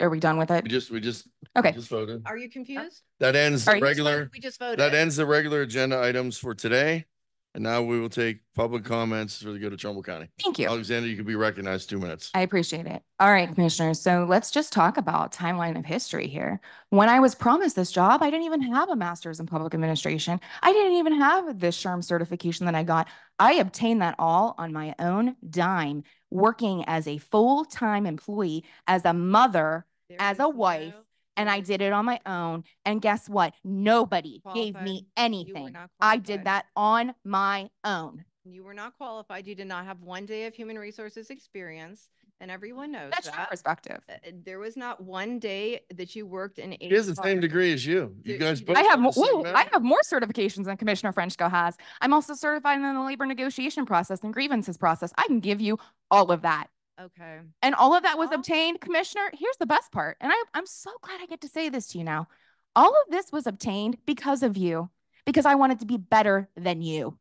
are we done with it? We just, we just, Okay. just voted. Are you confused? That ends Are the you- regular, We just voted. that ends the regular agenda items for today. And now we will take public comments for the good of Trumbull County. Thank you. Alexander, you can be recognized two minutes. I appreciate it. All right, commissioners. So let's just talk about timeline of history here. When I was promised this job, I didn't even have a master's in public administration. I didn't even have this SHRM certification that I got. I obtained that all on my own dime, working as a full-time employee, as a mother, There as a wife, no- and I did it on my own. And guess what? Nobody gave me anything. I did that on my own. You were not qualified. You did not have one day of human resources experience, and everyone knows That's your that. perspective. Uh, There was not one day that you worked in. He has the same degree as you. You guys both. I have, the whoa, I have more certifications than Commissioner Frenchko has. I'm also certified in the labor negotiation process and grievances process. I can give you all of that. Okay. And all of that was obtained, Commissioner. Here's the best part. And I, I'm so glad I get to say this to you now. All of this was obtained because of you, because I wanted to be better than you.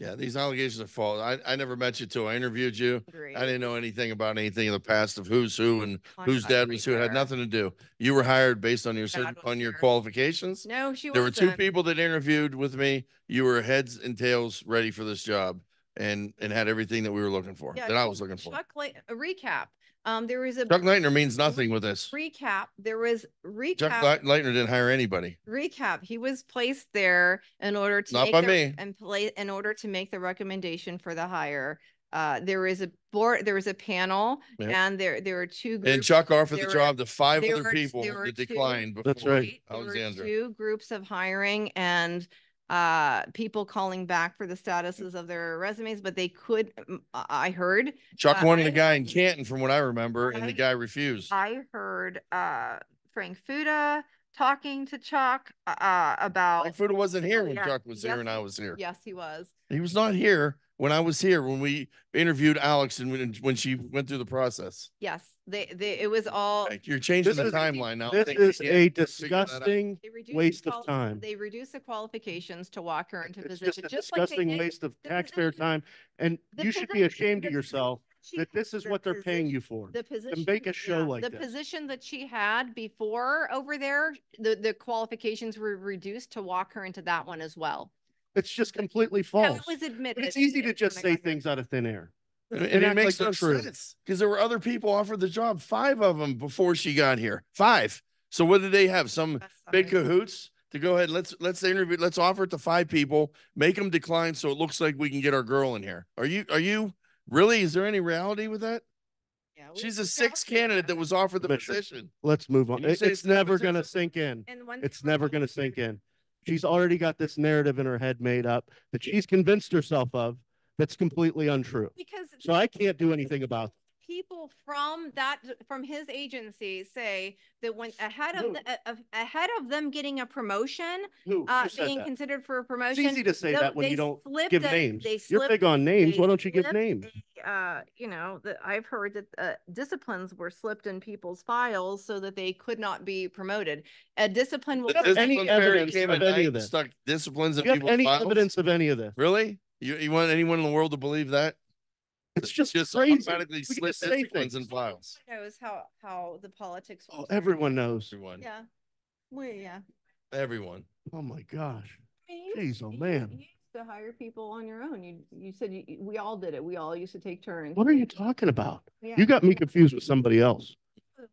Yeah, these allegations are false. I, I never met you till I interviewed you. Agreed. I didn't know anything about anything in the past of who's who and whose dad was who. It had nothing to do. You were hired based on your, on your qualifications. No, she There were two people that interviewed with me. You were heads and tails ready for this job and, and had everything that we were looking for, Yeah, that I was looking for. Chuck, a recap. Um, there was a Chuck Leitner means nothing with this. recap. There was recap. Leit- Leitner didn't hire anybody. recap, he was placed there in order to Not make by the- me. and play in order to make the recommendation for the hire. Uh, there is a board, there was a panel Yeah. and there, there were two. Groups, And Chuck offered the were- job to five other were people there were that two- declined That's before right. There were Alexander. Two groups of hiring and uh, people calling back for the statuses of their resumes, but they could, mm, I I heard, Chuck uh, wanted a I- guy in Canton from what I remember and the guy refused. I heard uh, Frank Fuda talking to Chuck, uh, about. Frank Fuda wasn't here when yeah. Chuck was here and I was here. Yes, he was. He was not here when I was here, when we interviewed Alex and when, when she went through the process. Yes, they, they, it was all. Like, You're changing This the is- timeline now. I This think we is a figure that out. disgusting they reduced the waste of quali- time. They reduce the qualifications to walk her into It's position. just a just like they disgusting did- waste of the taxpayer position- time. And the you should be position- ashamed the of yourself she that had- this is the what they're paying position- you for. The position. make a show yeah, like The this. position that she had before over there, the, the qualifications were reduced to walk her into that one as well. It's just completely That false. was admitted. But it's easy to just say things out of thin air. And and and it makes like no true. sense because there were other people offered the job, five of them before she got here, five. So what did they have? Some big cahoots to go ahead. Let's let's interview. Let's offer it to five people. Make them decline so it looks like we can get our girl in here. Are you are you really? Is there any reality with that? Yeah, She's a sixth candidate that was offered the Commissioner. position. Let's move on. It- It's it's never gonna sink in. And one It's never gonna sink in. She's already got this narrative in her head made up that she's convinced herself of that's completely untrue. Because. So I can't do anything about. People from that from his agency say that when ahead of the of, ahead of them getting a promotion Who, uh who said being that? considered for a promotion. It's promotion easy to say tho- that when they you don't slipped give a- names. they You're big on names. they Why don't you give slipped names? a, uh you know that i've heard that uh, disciplines were slipped in people's files so that they could not be promoted a discipline will The have any discipline fairy evidence came of at any night of and this? Stuck disciplines Do in you have people's any files? evidence of any of this? Really? You you want anyone in the world to believe that? It's just just crazy. automatically We can slip just say disciplines in files. knows how how the politics Oh, works. everyone knows. Everyone, yeah we yeah everyone. Oh my gosh. I mean, Jeez, oh man. You used to hire people on your own. You, you said you, we all did it. We all used to take turns. What are you talking about? Yeah. You got me confused with somebody else.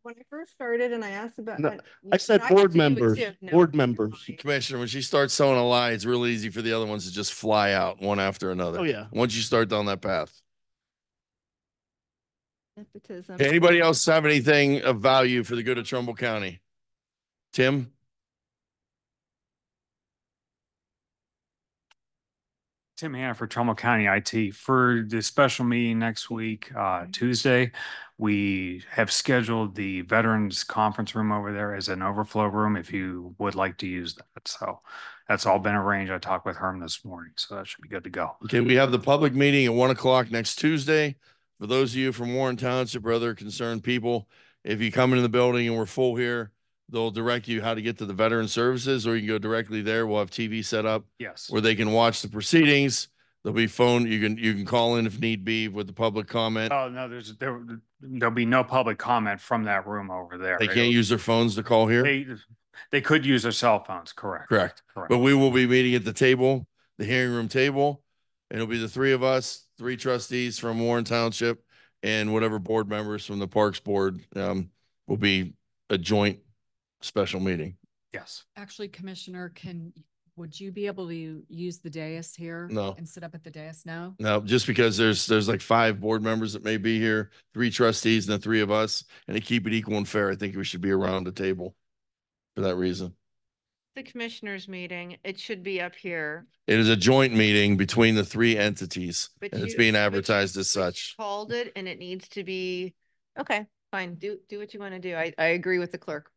When I first started and I asked about. No, and- I said board could do it members. No, board members. Commissioner, when she starts telling a lie, it's real easy for the other ones to just fly out one after another. Oh, yeah. Once you start down that path. Nepotism. Anybody else have anything of value for the good of Trumbull County? Tim? Tim Hannaford, Trumbull County IT. For the special meeting next week, uh, Tuesday, we have scheduled the Veterans Conference Room over there as an overflow room if you would like to use that. So that's all been arranged. I talked with Herm this morning, so that should be good to go. Okay, we have the public meeting at one o'clock next Tuesday. For those of you from Warren Township or other concerned people, if you come into the building and we're full here, they'll direct you how to get to the veteran services, or you can go directly there. We'll have TV set up Yes. where they can watch the proceedings. There'll be phone, you can, you can call in if need be with the public comment. Oh, no, there's, there, there'll be no public comment from that room over there. They can't use their phones to call here. They, they could use their cell phones, correct? Correct. Correct. But we will be meeting at the table, the hearing room table. And it'll be the three of us, three trustees from Warren Township and whatever board members from the Parks Board, um, will be a joint special meeting. Yes. Actually, Commissioner, can, would you be able to use the dais here? No. And sit up at the dais? No? Now, just because there's, there's like five board members that may be here, three trustees and the three of us, and to keep it equal and fair, I think we should be around the table for that reason. The commissioners meeting, it should be up here. It is a joint meeting between the three entities But and it's you- being but you- advertised as such. Called it and it needs to be, okay, fine, do, do what you want to do. I, I agree with the clerk.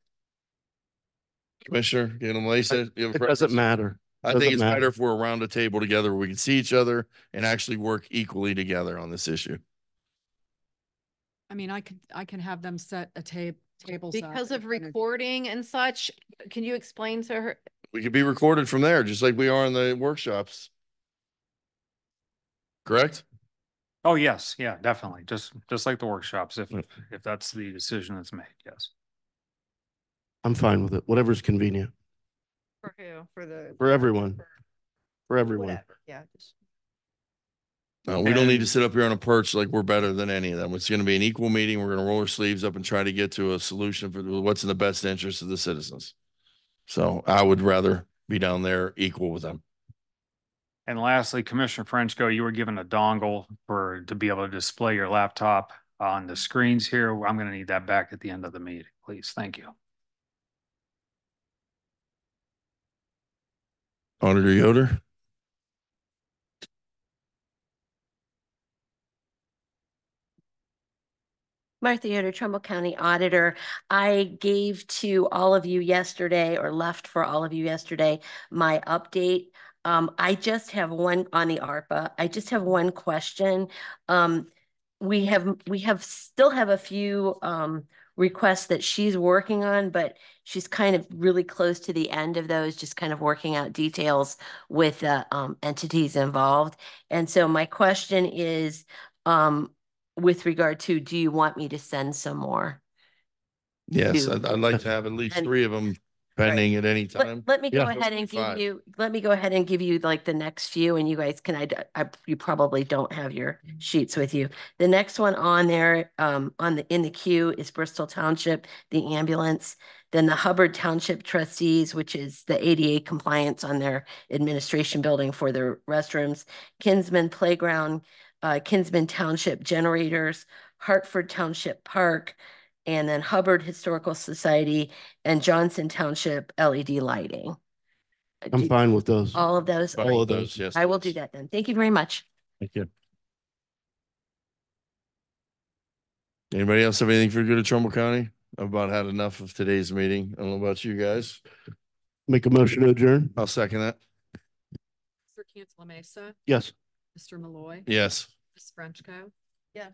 Commissioner, you know, Lisa, you have a It doesn't preference? matter. I think Doesn't it's matter. better if we're around a table together, where we can see each other and actually work equally together on this issue. I mean, I could, I can have them set a tape, tables. up Because in of front you. recording and such, can you explain to her? We could be recorded from there, just like we are in the workshops. Correct? Oh, yes, yeah, definitely. Just, just like the workshops, if, Right. if that's the decision that's made, yes. I'm fine with it. Whatever's convenient For who? For the. for everyone, for everyone. Whatever, yeah. just- Uh, we don't need to sit up here on a perch like we're better than any of them. It's gonna be an equal meeting. We're gonna roll our sleeves up and try to get to a solution for what's in the best interest of the citizens. So I would rather be down there equal with them. And lastly, Commissioner Frenchko, you were given a dongle for, to be able to display your laptop on the screens here. I'm going to need that back at the end of the meeting, please. Thank you. Auditor Yoder? Martha Yoder, Trumbull County Auditor. I gave to all of you yesterday or left for all of you yesterday my update. Um, I just have one on the ARPA. I just have one question. Um, we have, we have, still have a few, um, requests that she's working on, but she's kind of really close to the end of those, just kind of working out details with the, um, entities involved. And so my question is, um, with regard to, do you want me to send some more? Yes, to- I'd, I'd like to have at least And- three of them pending at any Let, time. let me go Yeah. ahead and give Five. you, let me go ahead and give you like the next few and you guys can, I, I, you probably don't have your sheets with you. The next one on there, um, on the, in the queue is Bristol Township, the ambulance. Then the Hubbard Township trustees, which is the ADA compliance on their administration building for their restrooms. Kinsman Playground, uh, Kinsman Township generators, Hartford Township Park, and then Hubbard Historical Society and Johnston Township LED lighting. Uh, I'm do- fine with those. All of those? All with of those, yes. I will do that then. Thank you very much. Thank you. Anybody else have anything for good of Trumbull County? I've about had enough of today's meeting. I don't know about you guys. Make a motion to adjourn? I'll second that. Mr. Cantalamessa, Yes. Mr. Malloy. Yes. Ms. Frenchko. Yeah.